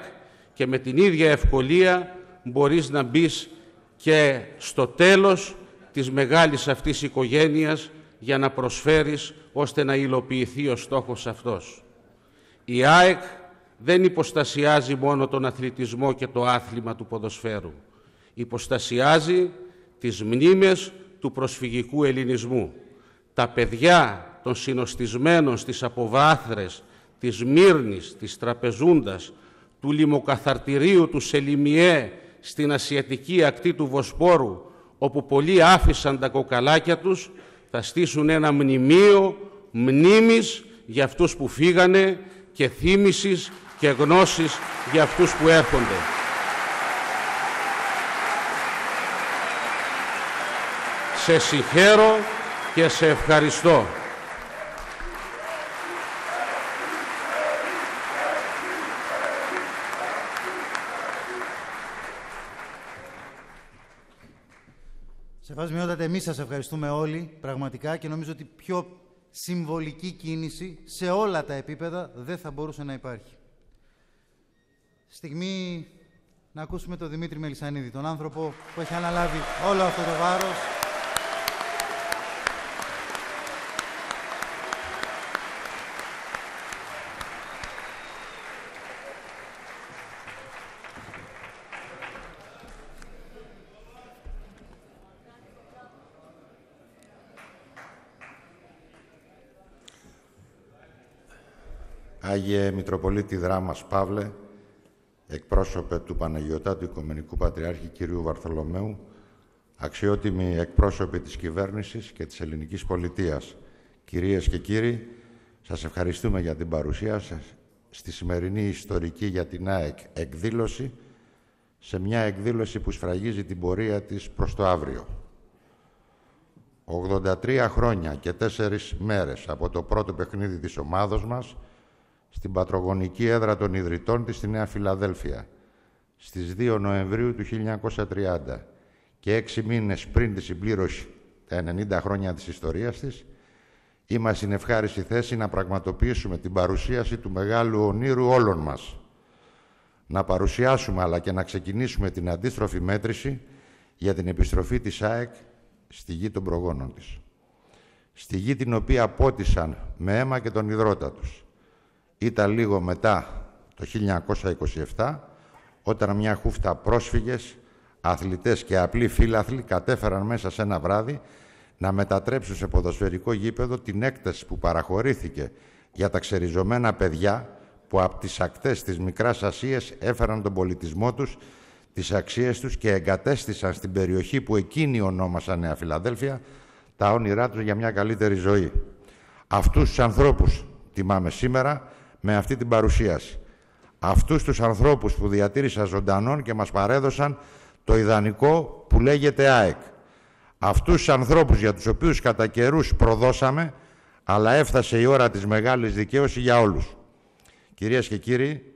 E: και με την ίδια ευκολία μπορείς να μπεις και στο τέλος της μεγάλης αυτής οικογένειας για να προσφέρεις ώστε να υλοποιηθεί ο στόχος αυτός. Η ΑΕΚ δεν υποστασιάζει μόνο τον αθλητισμό και το άθλημα του ποδοσφαίρου υποστασιάζει τις μνήμες του προσφυγικού ελληνισμού. Τα παιδιά των συνοστισμένων στις αποβάθρες της Μύρνης, της Τραπεζούντας, του λιμοκαθαρτηρίου του Σελιμιέ στην ασιατική ακτή του Βοσπόρου, όπου πολλοί άφησαν τα κοκαλάκια τους, θα στήσουν ένα μνημείο μνήμης για αυτούς που φύγανε και θύμησης και γνώσης για αυτούς που έρχονται. Σε συγχαίρω και σε ευχαριστώ.
A: Σεβασμιότατε, εμείς σας ευχαριστούμε όλοι, πραγματικά, και νομίζω ότι πιο συμβολική κίνηση σε όλα τα επίπεδα δεν θα μπορούσε να υπάρχει. Στιγμή να ακούσουμε τον Δημήτρη Μελισανίδη, τον άνθρωπο που έχει αναλάβει όλο αυτό το βάρος.
F: Άγιε Μητροπολίτη Δράμας Παύλε, εκπρόσωπε του Παναγιωτάτου Οικομενικού Πατριάρχη κυρίου Βαρθολομαίου, αξιότιμοι εκπρόσωποι της κυβέρνησης και της ελληνικής πολιτείας, κυρίες και κύριοι, σας ευχαριστούμε για την παρουσία σας στη σημερινή ιστορική για την ΑΕΚ εκδήλωση, σε μια εκδήλωση που σφραγίζει την πορεία της προς το αύριο. 83 χρόνια και 4 μέρες από το πρώτο παιχνίδι της ομάδος μας, στην πατρογονική έδρα των ιδρυτών της στη Νέα Φιλαδέλφια στις 2 Νοεμβρίου του 1930 και έξι μήνες πριν τη συμπλήρωση τα 90 χρόνια της ιστορίας της, είμαστε στην ευχάριστη θέση να πραγματοποιήσουμε την παρουσίαση του μεγάλου ονείρου όλων μας. Να παρουσιάσουμε αλλά και να ξεκινήσουμε την αντίστροφη μέτρηση για την επιστροφή της ΑΕΚ στη γη των προγόνων της. Στη γη την οποία απότισαν με αίμα και τον υδρότα τους ήταν λίγο μετά το 1927, όταν μια χούφτα πρόσφυγες, αθλητές και απλοί φίλαθλοι κατέφεραν μέσα σε ένα βράδυ να μετατρέψουν σε ποδοσφαιρικό γήπεδο την έκταση που παραχωρήθηκε για τα ξεριζωμένα παιδιά που από τις ακτές της Μικράς Ασίας έφεραν τον πολιτισμό τους, τις αξίες τους και εγκατέστησαν στην περιοχή που εκείνοι ονόμασαν Νέα Φιλαδέλφια τα όνειρά τους για μια καλύτερη ζωή. Αυτούς τους ανθρώπους τιμάμε σήμερα με αυτή την παρουσίαση. Αυτούς τους ανθρώπους που διατήρησαν ζωντανών και μας παρέδωσαν το ιδανικό που λέγεται ΑΕΚ. Αυτούς τους ανθρώπους για τους οποίους κατά καιρούς προδώσαμε, αλλά έφτασε η ώρα της μεγάλης δικαίωσης για όλους. Κυρίες και κύριοι,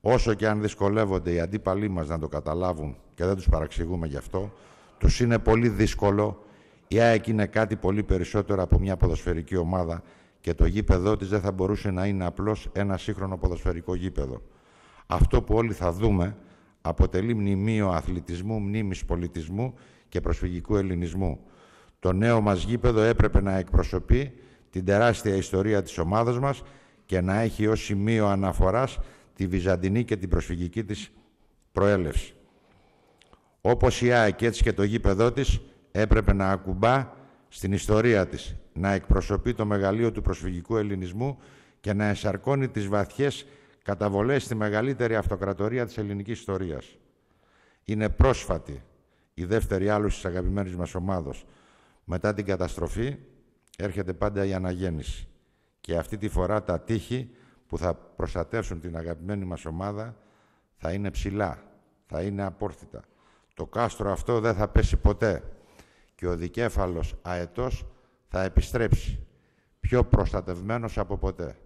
F: όσο και αν δυσκολεύονται οι αντίπαλοι μας να το καταλάβουν και δεν τους παραξηγούμε γι' αυτό, τους είναι πολύ δύσκολο. Η ΑΕΚ είναι κάτι πολύ περισσότερο από μια ποδοσφαιρική ομάδα και το γήπεδό της δεν θα μπορούσε να είναι απλώς ένα σύγχρονο ποδοσφαιρικό γήπεδο. Αυτό που όλοι θα δούμε αποτελεί μνημείο αθλητισμού, μνήμης πολιτισμού και προσφυγικού ελληνισμού. Το νέο μας γήπεδο έπρεπε να εκπροσωπεί την τεράστια ιστορία της ομάδας μας και να έχει ως σημείο αναφοράς τη βυζαντινή και την προσφυγική της προέλευση. Όπως η ΑΕΚ έτσι και το γήπεδό της έπρεπε να ακουμπά στην ιστορία της, να εκπροσωπεί το μεγαλείο του προσφυγικού ελληνισμού και να εσαρκώνει τις βαθιές καταβολές στη μεγαλύτερη αυτοκρατορία της ελληνικής ιστορίας. Είναι πρόσφατη η δεύτερη άλωση της αγαπημένης μας ομάδος. Μετά την καταστροφή έρχεται πάντα η αναγέννηση. Και αυτή τη φορά τα τείχη που θα προστατεύσουν την αγαπημένη μας ομάδα θα είναι ψηλά, θα είναι απόρθητα. Το κάστρο αυτό δεν θα πέσει ποτέ και ο δικέφαλος αετός θα επιστρέψει, πιο προστατευμένος από ποτέ.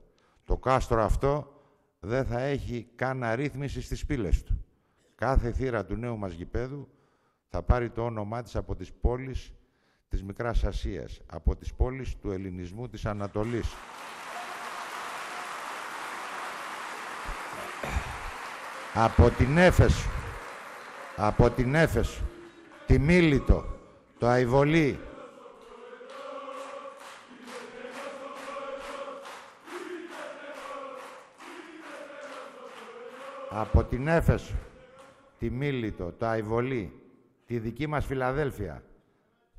F: Το κάστρο αυτό δεν θα έχει καν αρρύθμιση στις πύλες του. Κάθε θύρα του νέου μας γηπέδου θα πάρει το όνομά της από τις πόλεις της Μικράς Ασίας, από τις πόλεις του ελληνισμού της Ανατολής. από την Έφεσο, από την Έφεσο, τη Μίλητο, το Αϊβολί, από την Έφεσο, τη Μίλητο, το Αϊβολί, τη δική μας Φιλαδέλφια,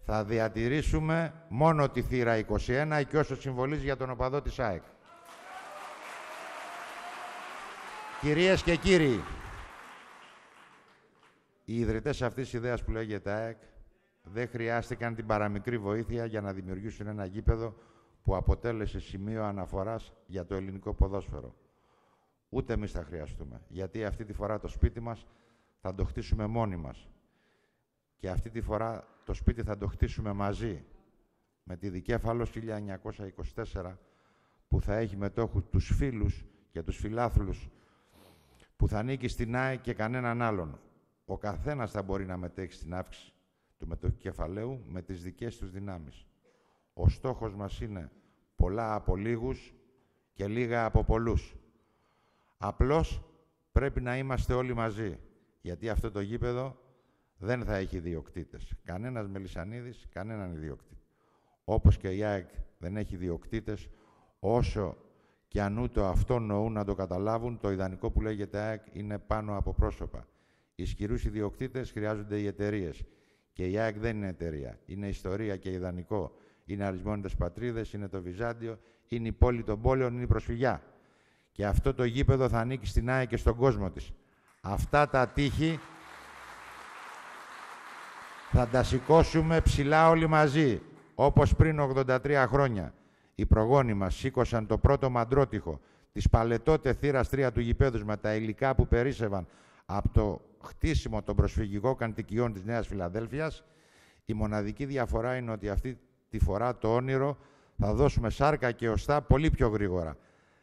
F: θα διατηρήσουμε μόνο τη θύρα 21 και όσο συμβολίζει για τον οπαδό της ΑΕΚ. Κυρίες και κύριοι, οι ιδρυτές αυτής της ιδέας που λέγεται ΑΕΚ δεν χρειάστηκαν την παραμικρή βοήθεια για να δημιουργήσουν ένα γήπεδο που αποτέλεσε σημείο αναφοράς για το ελληνικό ποδόσφαιρο. Ούτε εμείς θα χρειαστούμε, γιατί αυτή τη φορά το σπίτι μας θα το χτίσουμε μόνοι μας. Και αυτή τη φορά το σπίτι θα το χτίσουμε μαζί, με τη Δικέφαλος 1924, που θα έχει μετόχου τους φίλους και τους φιλάθλους που θα ανήκει στην ΑΕ και κανέναν άλλον. Ο καθένας θα μπορεί να μετέχει στην αύξηση του μετοχικού κεφαλαίου με τις δικές τους δυνάμεις. Ο στόχος μας είναι πολλά από λίγους και λίγα από πολλούς. Απλώς πρέπει να είμαστε όλοι μαζί, γιατί αυτό το γήπεδο δεν θα έχει ιδιοκτήτες. Κανένας Μελισανίδης, κανέναν ιδιοκτήτη. Όπως και η ΑΕΚ δεν έχει ιδιοκτήτες, όσο και αν ούτε αυτό νοούν να το καταλάβουν, το ιδανικό που λέγεται ΑΕΚ είναι πάνω από πρόσωπα. Ισχυρούς ιδιοκτήτες χρειάζονται οι εταιρείες. Και η ΑΕΚ δεν είναι εταιρεία. Είναι ιστορία και ιδανικό. Είναι αρισμόνιτες πατρίδες, είναι το Βυζάντιο, είναι η πόλη των πόλεων, είναι η προσφυγιά. Και αυτό το γήπεδο θα ανήκει στην ΑΕΚ και στον κόσμο της. Αυτά τα τείχη θα τα σηκώσουμε ψηλά όλοι μαζί, όπως πριν 83 χρόνια οι προγόνοι μας σήκωσαν το πρώτο μαντρότυχο της παλαιτότε θύρας 3 του γηπέδους με τα υλικά που περίσευαν από το χτίσιμο των προσφυγικών καντικιών της Νέας Φιλαδέλφειας, η μοναδική διαφορά είναι ότι αυτή τη φορά το όνειρο θα δώσουμε σάρκα και οστά πολύ πιο γρήγορα.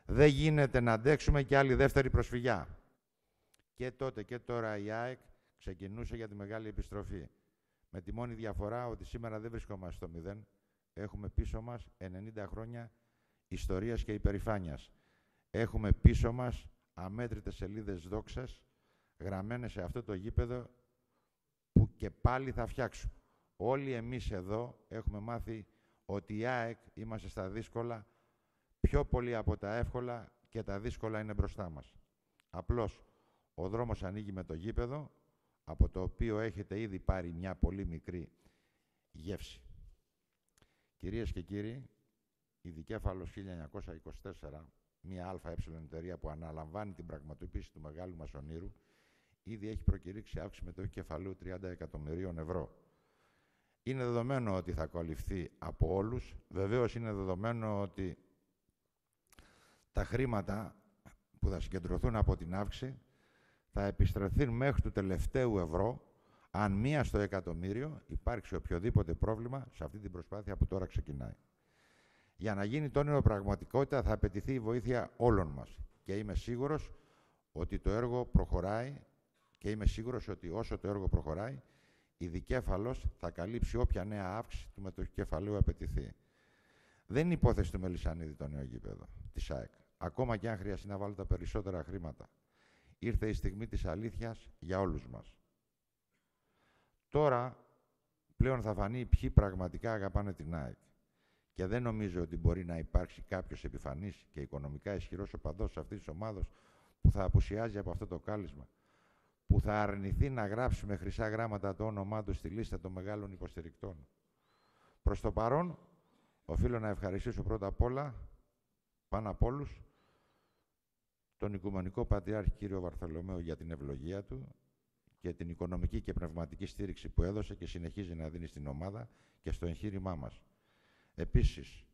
F: Δεν γίνεται να αντέξουμε και άλλη δεύτερη προσφυγιά. Και τότε και τώρα η ΑΕΚ ξεκινούσε για τη μεγάλη επιστροφή. Με τη μόνη διαφορά ότι σήμερα δεν βρισκόμαστε στο μηδέν, έχουμε πίσω μας 90 χρόνια ιστορίας και υπερηφάνειας. Έχουμε πίσω μας αμέτρητες σελίδες δόξας γραμμένες σε αυτό το γήπεδο που και πάλι θα φτιάξουμε. Όλοι εμείς εδώ έχουμε μάθει ότι οι ΑΕΚ είμαστε στα δύσκολα πιο πολύ από τα εύκολα και τα δύσκολα είναι μπροστά μας. Απλώς ο δρόμος ανοίγει με το γήπεδο από το οποίο έχετε ήδη πάρει μια πολύ μικρή γεύση. Κυρίες και κύριοι, η Δικέφαλος 1924, μια ΑΕ εταιρεία που αναλαμβάνει την πραγματοποίηση του μεγάλου μας ονείρου, ήδη έχει προκηρύξει αύξηση μετοχή κεφαλαίου 30 εκατομμυρίων ευρώ. Είναι δεδομένο ότι θα καλυφθεί από όλους. Βεβαίως είναι δεδομένο ότι τα χρήματα που θα συγκεντρωθούν από την αύξηση θα επιστρεφθούν μέχρι του τελευταίου ευρώ αν μία στο εκατομμύριο υπάρξει οποιοδήποτε πρόβλημα σε αυτή την προσπάθεια που τώρα ξεκινάει. Για να γίνει το όνειρο πραγματικότητα θα απαιτηθεί η βοήθεια όλων μας. Και είμαι σίγουρος ότι το έργο προχωράει και είμαι σίγουρος ότι όσο το έργο προχωράει, η δικέφαλος θα καλύψει όποια νέα αύξηση του μετοχικεφαλαίου απαιτηθεί. Δεν είναι υπόθεση του Μελισανίδη το νέο γήπεδο της ΑΕΚ. Ακόμα και αν χρειαστεί να βάλω τα περισσότερα χρήματα. Ήρθε η στιγμή της αλήθειας για όλους μας. Τώρα πλέον θα φανεί ποιοι πραγματικά αγαπάνε την ΑΕΚ. Και δεν νομίζω ότι μπορεί να υπάρξει κάποιος επιφανής και οικονομικά ισχυρός οπαδός αυτής της ομάδα που θα απουσιάζει από αυτό το κάλισμα, που θα αρνηθεί να γράψει με χρυσά γράμματα το όνομά του στη λίστα των μεγάλων υποστηρικτών. Προς το παρόν, οφείλω να ευχαριστήσω πρώτα απ' όλα, πάνω απ' όλους, τον Οικουμενικό Πατριάρχη κύριο Βαρθολομέο για την ευλογία του και την οικονομική και πνευματική στήριξη που έδωσε και συνεχίζει να δίνει στην ομάδα και στο εγχείρημά μας. Επίσης,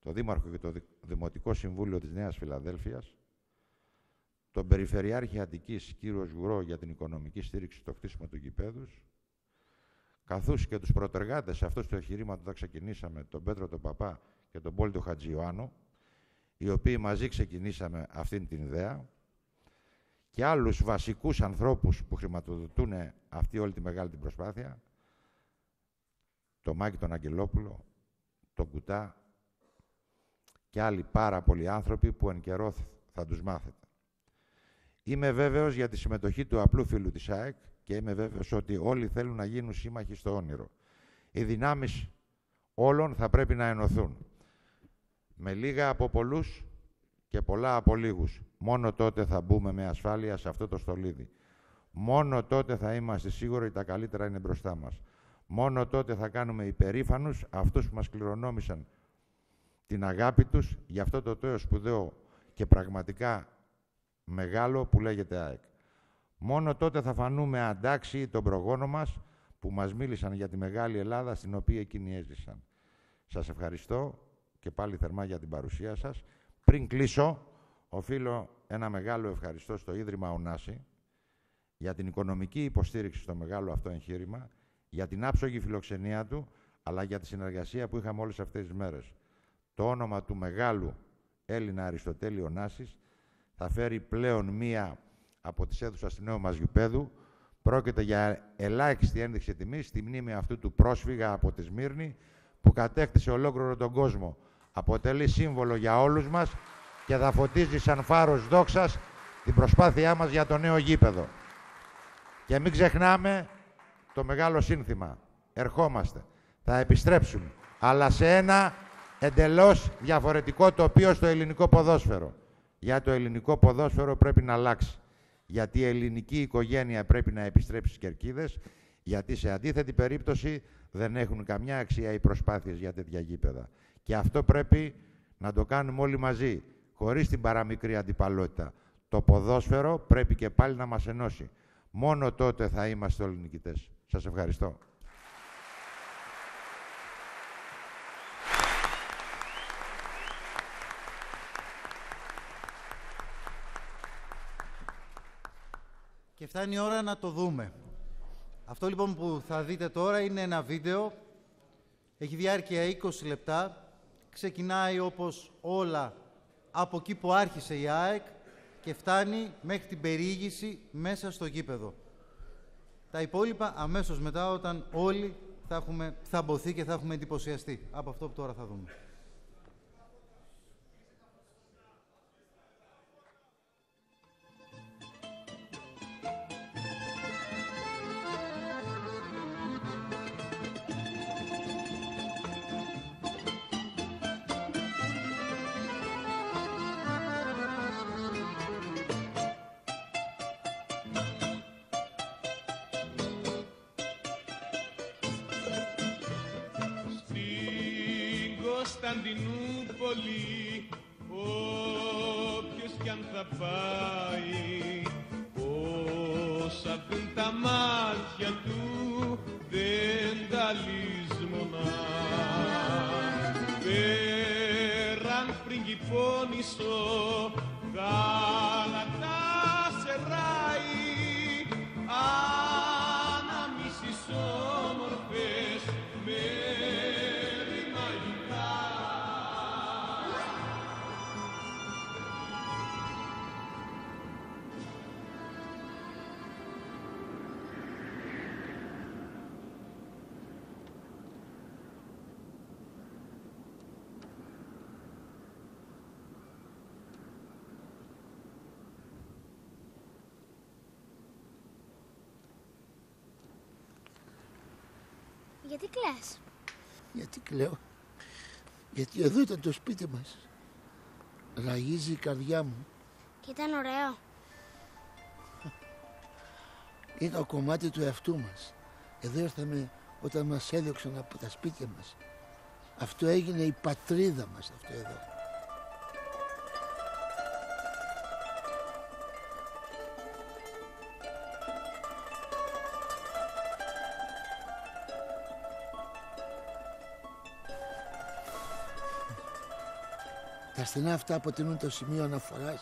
F: το Δήμαρχο και το Δημοτικό Συμβούλιο της Νέας Φιλαδέλφειας, τον Περιφερειάρχη Αττικής κύριος Γουρό για την οικονομική στήριξη στο χτίσιμο του γηπέδου, καθώς και τους προτεργάτες σε αυτός το εγχειρήμα όταν ξεκινήσαμε, τον Πέτρο τον Παπά και τον Πόλτο Χατζιωάννου, οι οποίοι μαζί ξεκινήσαμε αυτήν την ιδέα, και άλλους βασικούς ανθρώπους που χρηματοδοτούν αυτή όλη τη μεγάλη την προσπάθεια, το Μάκη τον Αγγελόπουλο, τον Κουτά και άλλοι πάρα πολλοί άνθρωποι που εν καιρό θα τους μάθετε. Είμαι βέβαιος για τη συμμετοχή του απλού φίλου της ΑΕΚ και είμαι βέβαιος ότι όλοι θέλουν να γίνουν σύμμαχοι στο όνειρο. Οι δυνάμεις όλων θα πρέπει να ενωθούν. Με λίγα από πολλούς και πολλά από λίγους. Μόνο τότε θα μπούμε με ασφάλεια σε αυτό το στολίδι. Μόνο τότε θα είμαστε σίγουροι ότι τα καλύτερα είναι μπροστά μας. Μόνο τότε θα κάνουμε υπερήφανους αυτούς που μας κληρονόμησαν την αγάπη τους για αυτό το τόιο σπουδαίο και πραγματικά μεγάλο που λέγεται ΑΕΚ. Μόνο τότε θα φανούμε αντάξιοι τον προγόνο μας που μας μίλησαν για τη μεγάλη Ελλάδα στην οποία εκείνοι έζησαν. Σας ευχαριστώ και πάλι θερμά για την παρουσία σας. Πριν κλείσω, οφείλω ένα μεγάλο ευχαριστώ στο Ίδρυμα Ονάση για την οικονομική υποστήριξη στο μεγάλο αυτό εγχείρημα για την άψογη φιλοξενία του, αλλά για τη συνεργασία που είχαμε όλες αυτές τις μέρες. Το όνομα του μεγάλου Έλληνα Αριστοτέλη Ωνάσης θα φέρει πλέον μία από τις αίθουσες του νέου μας γηπέδου. Πρόκειται για ελάχιστη ένδειξη τιμής στη μνήμη αυτού του πρόσφυγα από τη Σμύρνη που κατέκτησε ολόκληρο τον κόσμο. Αποτελεί σύμβολο για όλους μας και θα φωτίζει σαν φάρος δόξας την προσπάθειά μας για το νέο γήπεδο. Και μην ξεχνάμε το μεγάλο σύνθημα. Ερχόμαστε. Θα επιστρέψουμε. Αλλά σε ένα εντελώς διαφορετικό τοπίο στο ελληνικό ποδόσφαιρο. Για το ελληνικό ποδόσφαιρο πρέπει να αλλάξει. Γιατί η ελληνική οικογένεια πρέπει να επιστρέψει στις κερκίδες, γιατί σε αντίθετη περίπτωση δεν έχουν καμιά αξία οι προσπάθειες για τέτοια γήπεδα. Και αυτό πρέπει να το κάνουμε όλοι μαζί, χωρίς την παραμικρή αντιπαλότητα. Το ποδόσφαιρο πρέπει και πάλι να μας ενώσει. Μόνο τότε θα είμαστε όλοι νικητές. Σας ευχαριστώ.
A: Και φτάνει η ώρα να το δούμε. Αυτό λοιπόν που θα δείτε τώρα είναι ένα βίντεο. Έχει διάρκεια 20 λεπτά. Ξεκινάει όπως όλα από εκεί που άρχισε η ΑΕΚ και φτάνει μέχρι την περιήγηση μέσα στο γήπεδο. Τα υπόλοιπα αμέσως μετά όταν όλοι θα έχουμε θαμποθεί και θα έχουμε εντυπωσιαστεί από αυτό που τώρα θα δούμε.
G: Γιατί κλαις;
H: Γιατί κλαίω. Γιατί εδώ ήταν το σπίτι μας. Ραγίζει η καρδιά μου.
G: Και ήταν ωραίο.
H: Είναι κομμάτι του εαυτού μας. Εδώ ήρθαμε όταν μας έδιωξαν από τα σπίτια μας. Αυτό έγινε η πατρίδα μας αυτό εδώ. Τα στενά αυτά αποτελούν το σημείο αναφοράς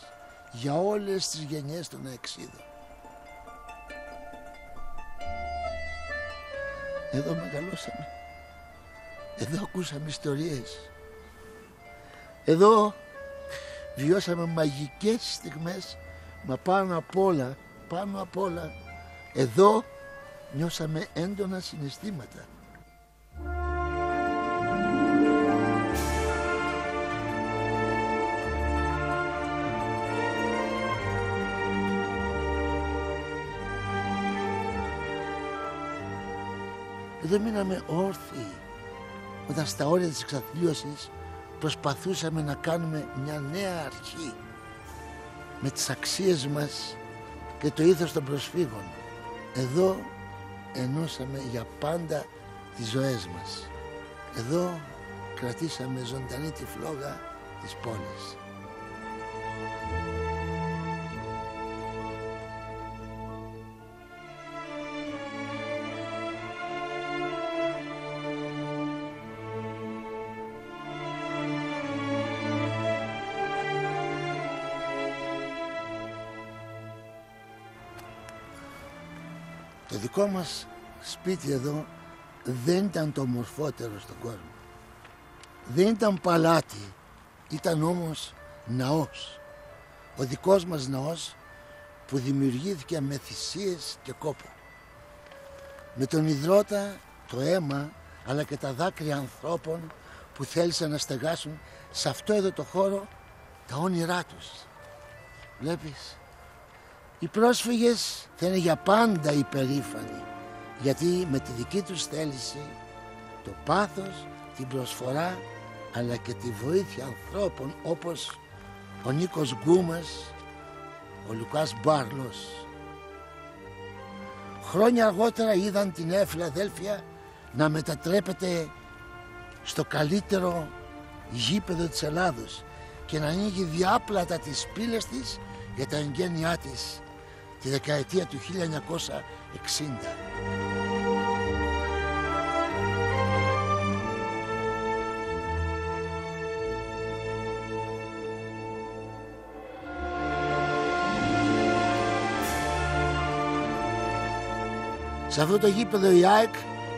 H: για όλες τις γενιές των αεξίδων. Εδώ μεγαλώσαμε. Εδώ ακούσαμε ιστορίες. Εδώ βιώσαμε μαγικές στιγμές, μα πάνω απ' όλα, πάνω απ' όλα, εδώ νιώσαμε έντονα συναισθήματα. Εδώ μείναμε όρθιοι όταν στα όρια της εξαθλίωσης προσπαθούσαμε να κάνουμε μια νέα αρχή με τις αξίες μας και το ήθος των προσφύγων. Εδώ ενώσαμε για πάντα τις ζωές μας. Εδώ κρατήσαμε ζωντανή τη φλόγα της πόλης. Μας σπίτι εδώ δεν ήταν το μορφότερο στον κόσμο. Δεν ήταν παλάτι, ήταν όμως ναός. Ο δικός μας ναός που δημιουργήθηκε με θυσίες και κόπο. Με τον υδρότα, το αίμα, αλλά και τα δάκρυα ανθρώπων που θέλησαν να στεγάσουν σε αυτό εδώ το χώρο τα όνειρά τους. Βλέπεις, οι πρόσφυγες θα είναι για πάντα υπερήφανοι γιατί με τη δική τους θέληση, το πάθος, την προσφορά αλλά και τη βοήθεια ανθρώπων όπως ο Νίκος Γκούμας, ο Λουκάς Μπάρλος. Χρόνια αργότερα είδαν την Νέα Φιλαδέλφια να μετατρέπεται στο καλύτερο γήπεδο της Ελλάδος και να ανοίγει διάπλατα τις πύλες της για τα εγγένειά της τη δεκαετία του 1960. Σε αυτό το γήπεδο η ΑΕΚ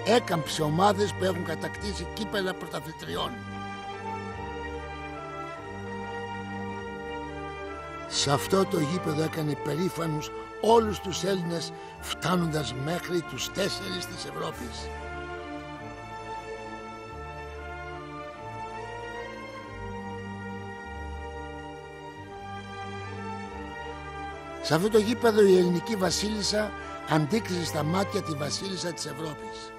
H: έκαμψε ομάδες που έχουν κατακτήσει κύπελα πρωταθλητριών. Σε αυτό το γήπεδο έκανε περήφανους όλους τους Έλληνες φτάνοντας μέχρι τους τέσσερις της Ευρώπης. Σε αυτό το γήπεδο η ελληνική βασίλισσα αντίκρισε στα μάτια τη βασίλισσα της Ευρώπης.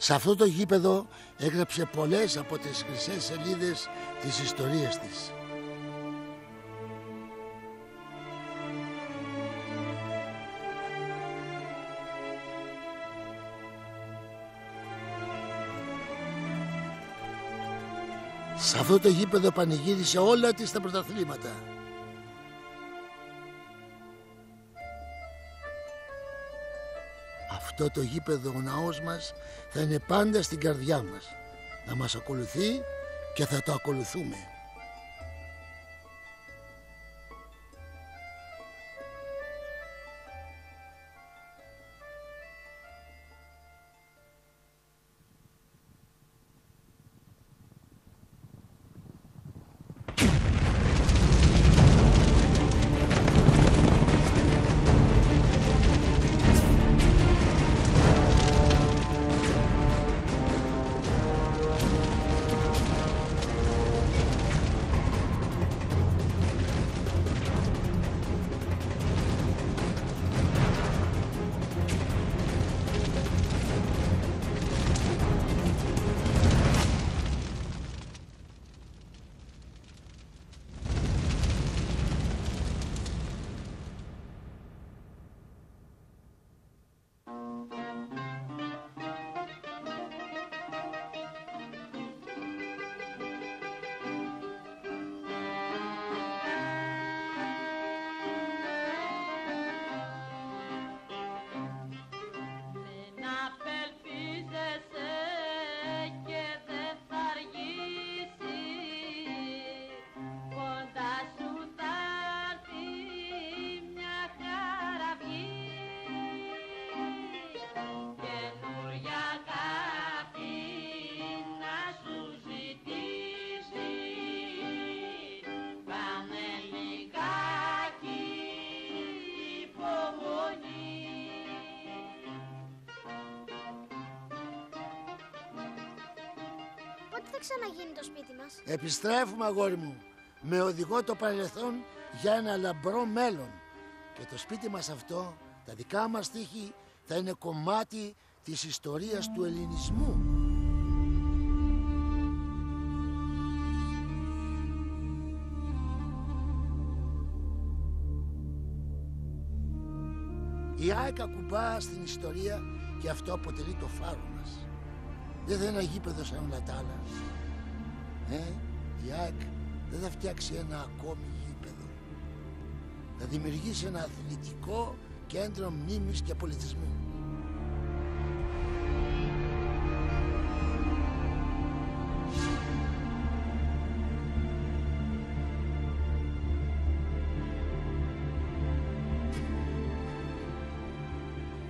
H: Σε αυτό το γήπεδο έγραψε πολλές από τις χρυσές σελίδες της ιστορίας της. Σε αυτό το γήπεδο πανηγύρισε όλα της τα πρωταθλήματα. Αυτό το γήπεδο ο ναός μας θα είναι πάντα στην καρδιά μας. Να μας ακολουθεί και θα το ακολουθούμε.
G: Ξαναγίνει το σπίτι μας;
H: Επιστρέφουμε αγόρι μου με οδηγό το παρελθόν για ένα λαμπρό μέλλον. Και το σπίτι μας αυτό, τα δικά μας τείχη, θα είναι κομμάτι της ιστορίας του ελληνισμού. Η ΑΕΚ ακουμπά στην ιστορία και αυτό αποτελεί το φάρο μας. Δεν θα είναι ένα γήπεδος σαν όλα τα άλλα. Ε, η ΑΕΚ δεν θα φτιάξει ένα ακόμη γήπεδο. Θα δημιουργήσει ένα αθλητικό κέντρο μνήμης και πολιτισμού.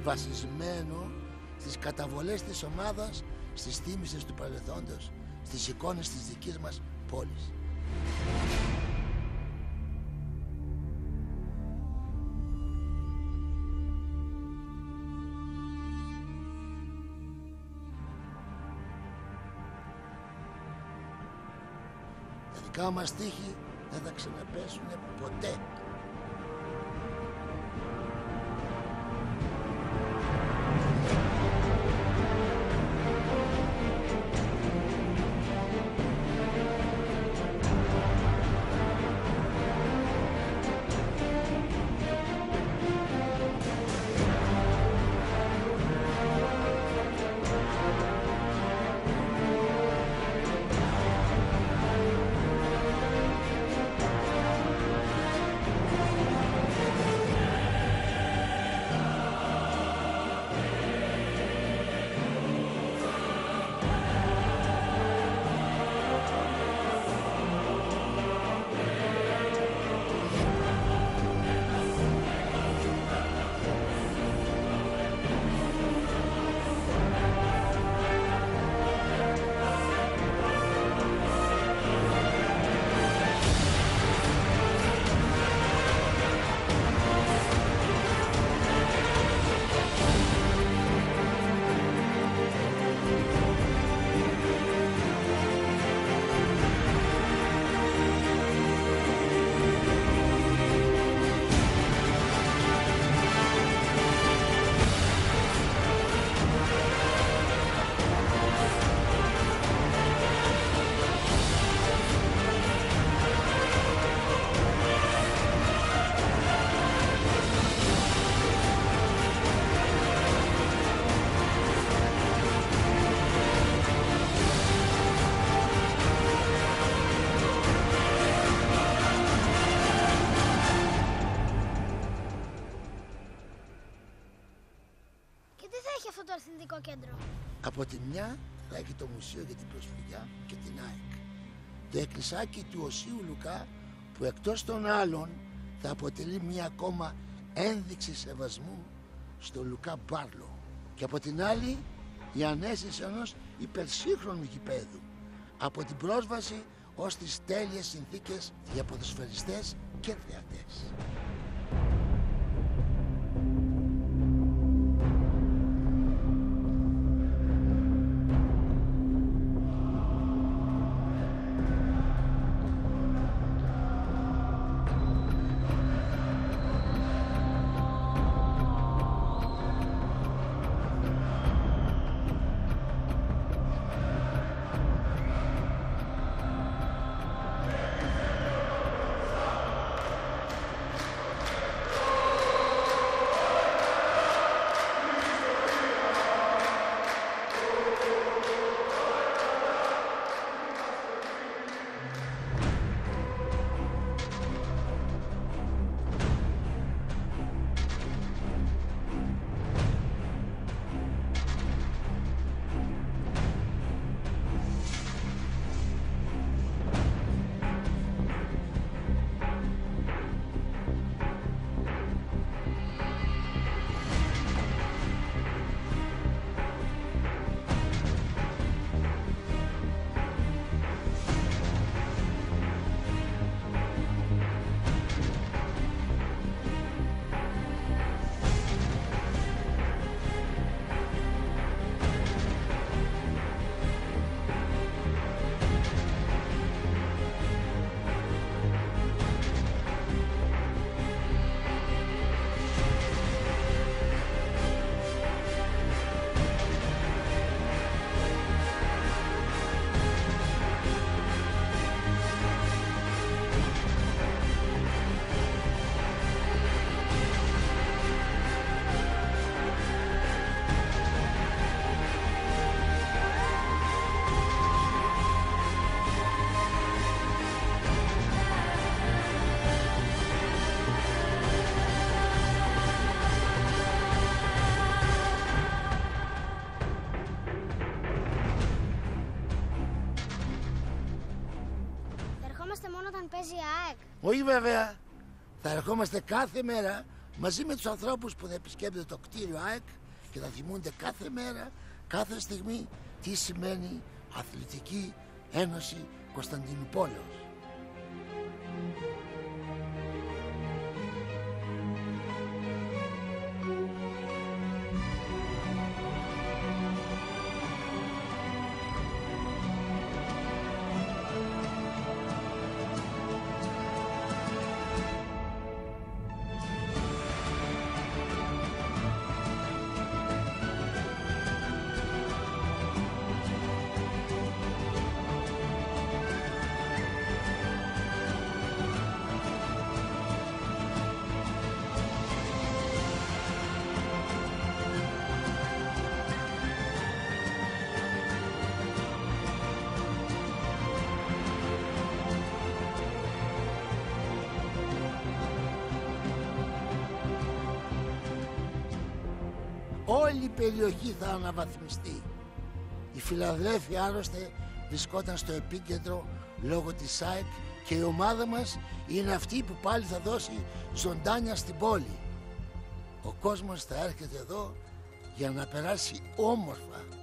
H: βασισμένο στις καταβολές της ομάδας, στις θύμησες του παρελθόντος, στις εικόνες της δικής μας πόλης. Τα δικά μας τείχη δεν θα ξαναπέσουν ποτέ. Από τη μια θα έχει το Μουσείο για την Προσφυγιά και την ΑΕΚ. Το εκκλησάκι του Οσίου Λουκά που εκτός των άλλων θα αποτελεί μια ακόμα ένδειξη σεβασμού στο Λουκά Μπάρλο. Και από την άλλη η ανέστηση ενός υπερσύγχρονου γηπέδου. Από την πρόσβαση ως τις τέλειες συνθήκες για ποδοσφαιριστές και θεατές.
G: ΑΕΚ.
H: Όχι βέβαια. Θα ερχόμαστε κάθε μέρα μαζί με τους ανθρώπους που θα επισκέπτονται το κτίριο ΑΕΚ και θα θυμούνται κάθε μέρα, κάθε στιγμή τι σημαίνει Αθλητική Ένωση Κωνσταντινούπολεως. Περιοχή θα αναβαθμιστεί. Η Φιλαδέλφια άλλωστε βρισκόταν στο επίκεντρο λόγω της ΑΕΚ και η ομάδα μας είναι αυτή που πάλι θα δώσει ζωντάνια στην πόλη. Ο κόσμος θα έρχεται εδώ για να περάσει όμορφα.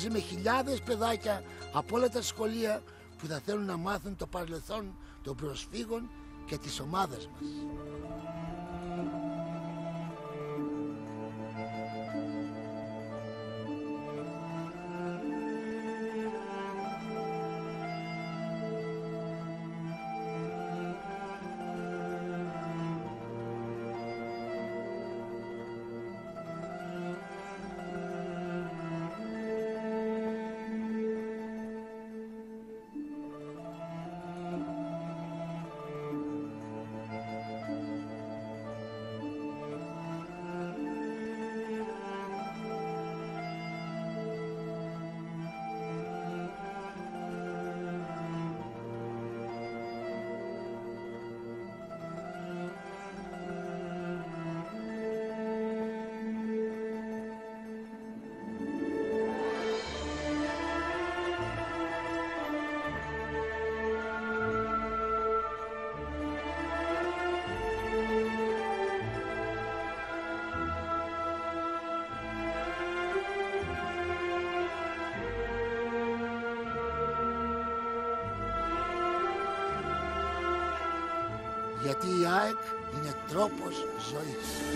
H: Μαζί με χιλιάδες παιδάκια από όλα τα σχολεία που θα θέλουν να μάθουν το παρελθόν των προσφύγων και της ομάδας μας. Τρόπος ζωής.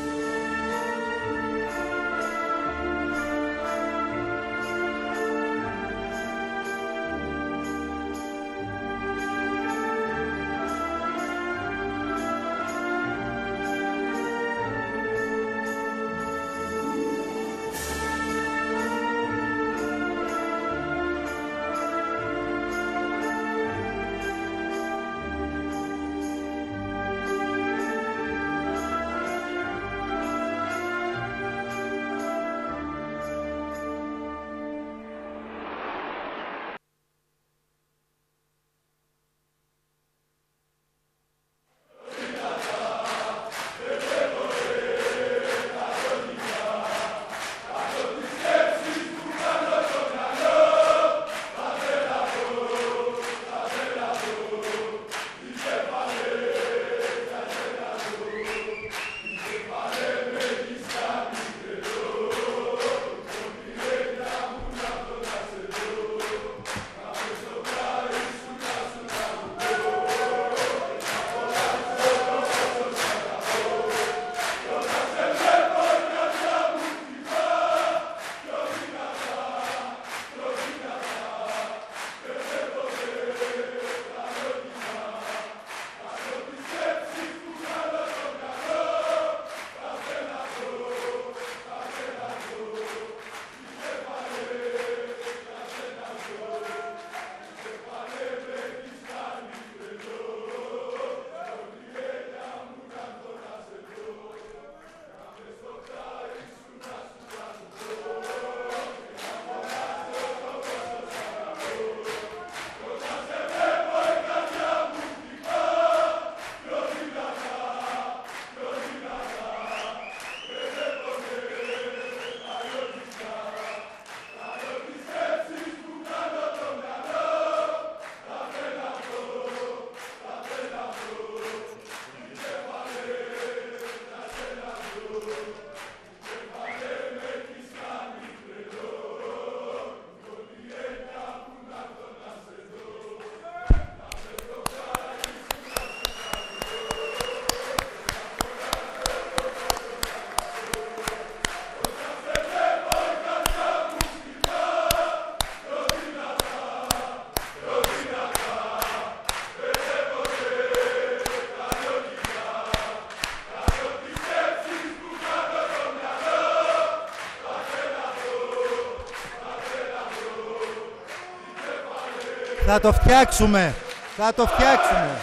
A: Θα το φτιάξουμε. Θα το φτιάξουμε.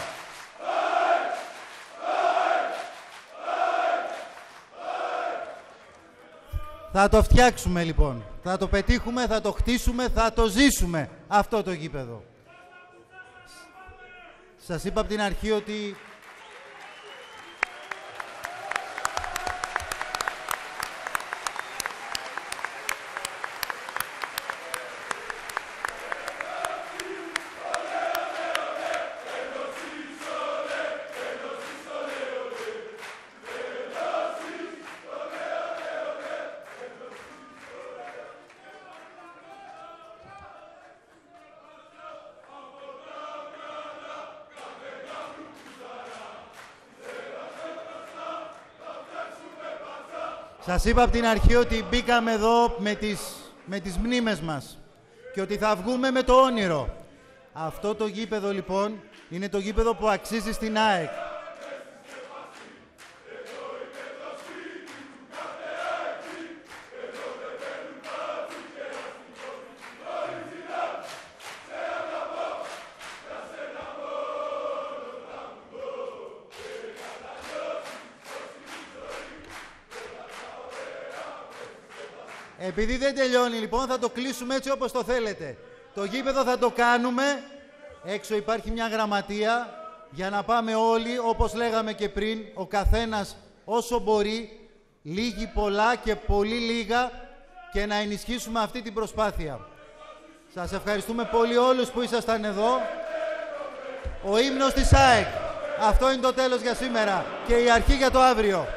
A: Θα το φτιάξουμε λοιπόν. Θα το πετύχουμε, θα το χτίσουμε, θα το ζήσουμε αυτό το γήπεδο. Σας είπα από την αρχή ότι Σας είπα από την αρχή ότι μπήκαμε εδώ με τις, με τις μνήμες μας και ότι θα βγούμε με το όνειρο. Αυτό το γήπεδο λοιπόν είναι το γήπεδο που αξίζει στην ΑΕΚ. Επειδή δεν τελειώνει λοιπόν θα το κλείσουμε έτσι όπως το θέλετε. Το γήπεδο θα το κάνουμε. Έξω υπάρχει μια γραμματεία για να πάμε όλοι όπως λέγαμε και πριν ο καθένας όσο μπορεί λίγοι πολλά και πολύ λίγα και να ενισχύσουμε αυτή την προσπάθεια. Σας ευχαριστούμε πολύ όλους που ήσασταν εδώ. Ο ύμνος της ΑΕΚ. Αυτό είναι το τέλος για σήμερα και η αρχή για το αύριο.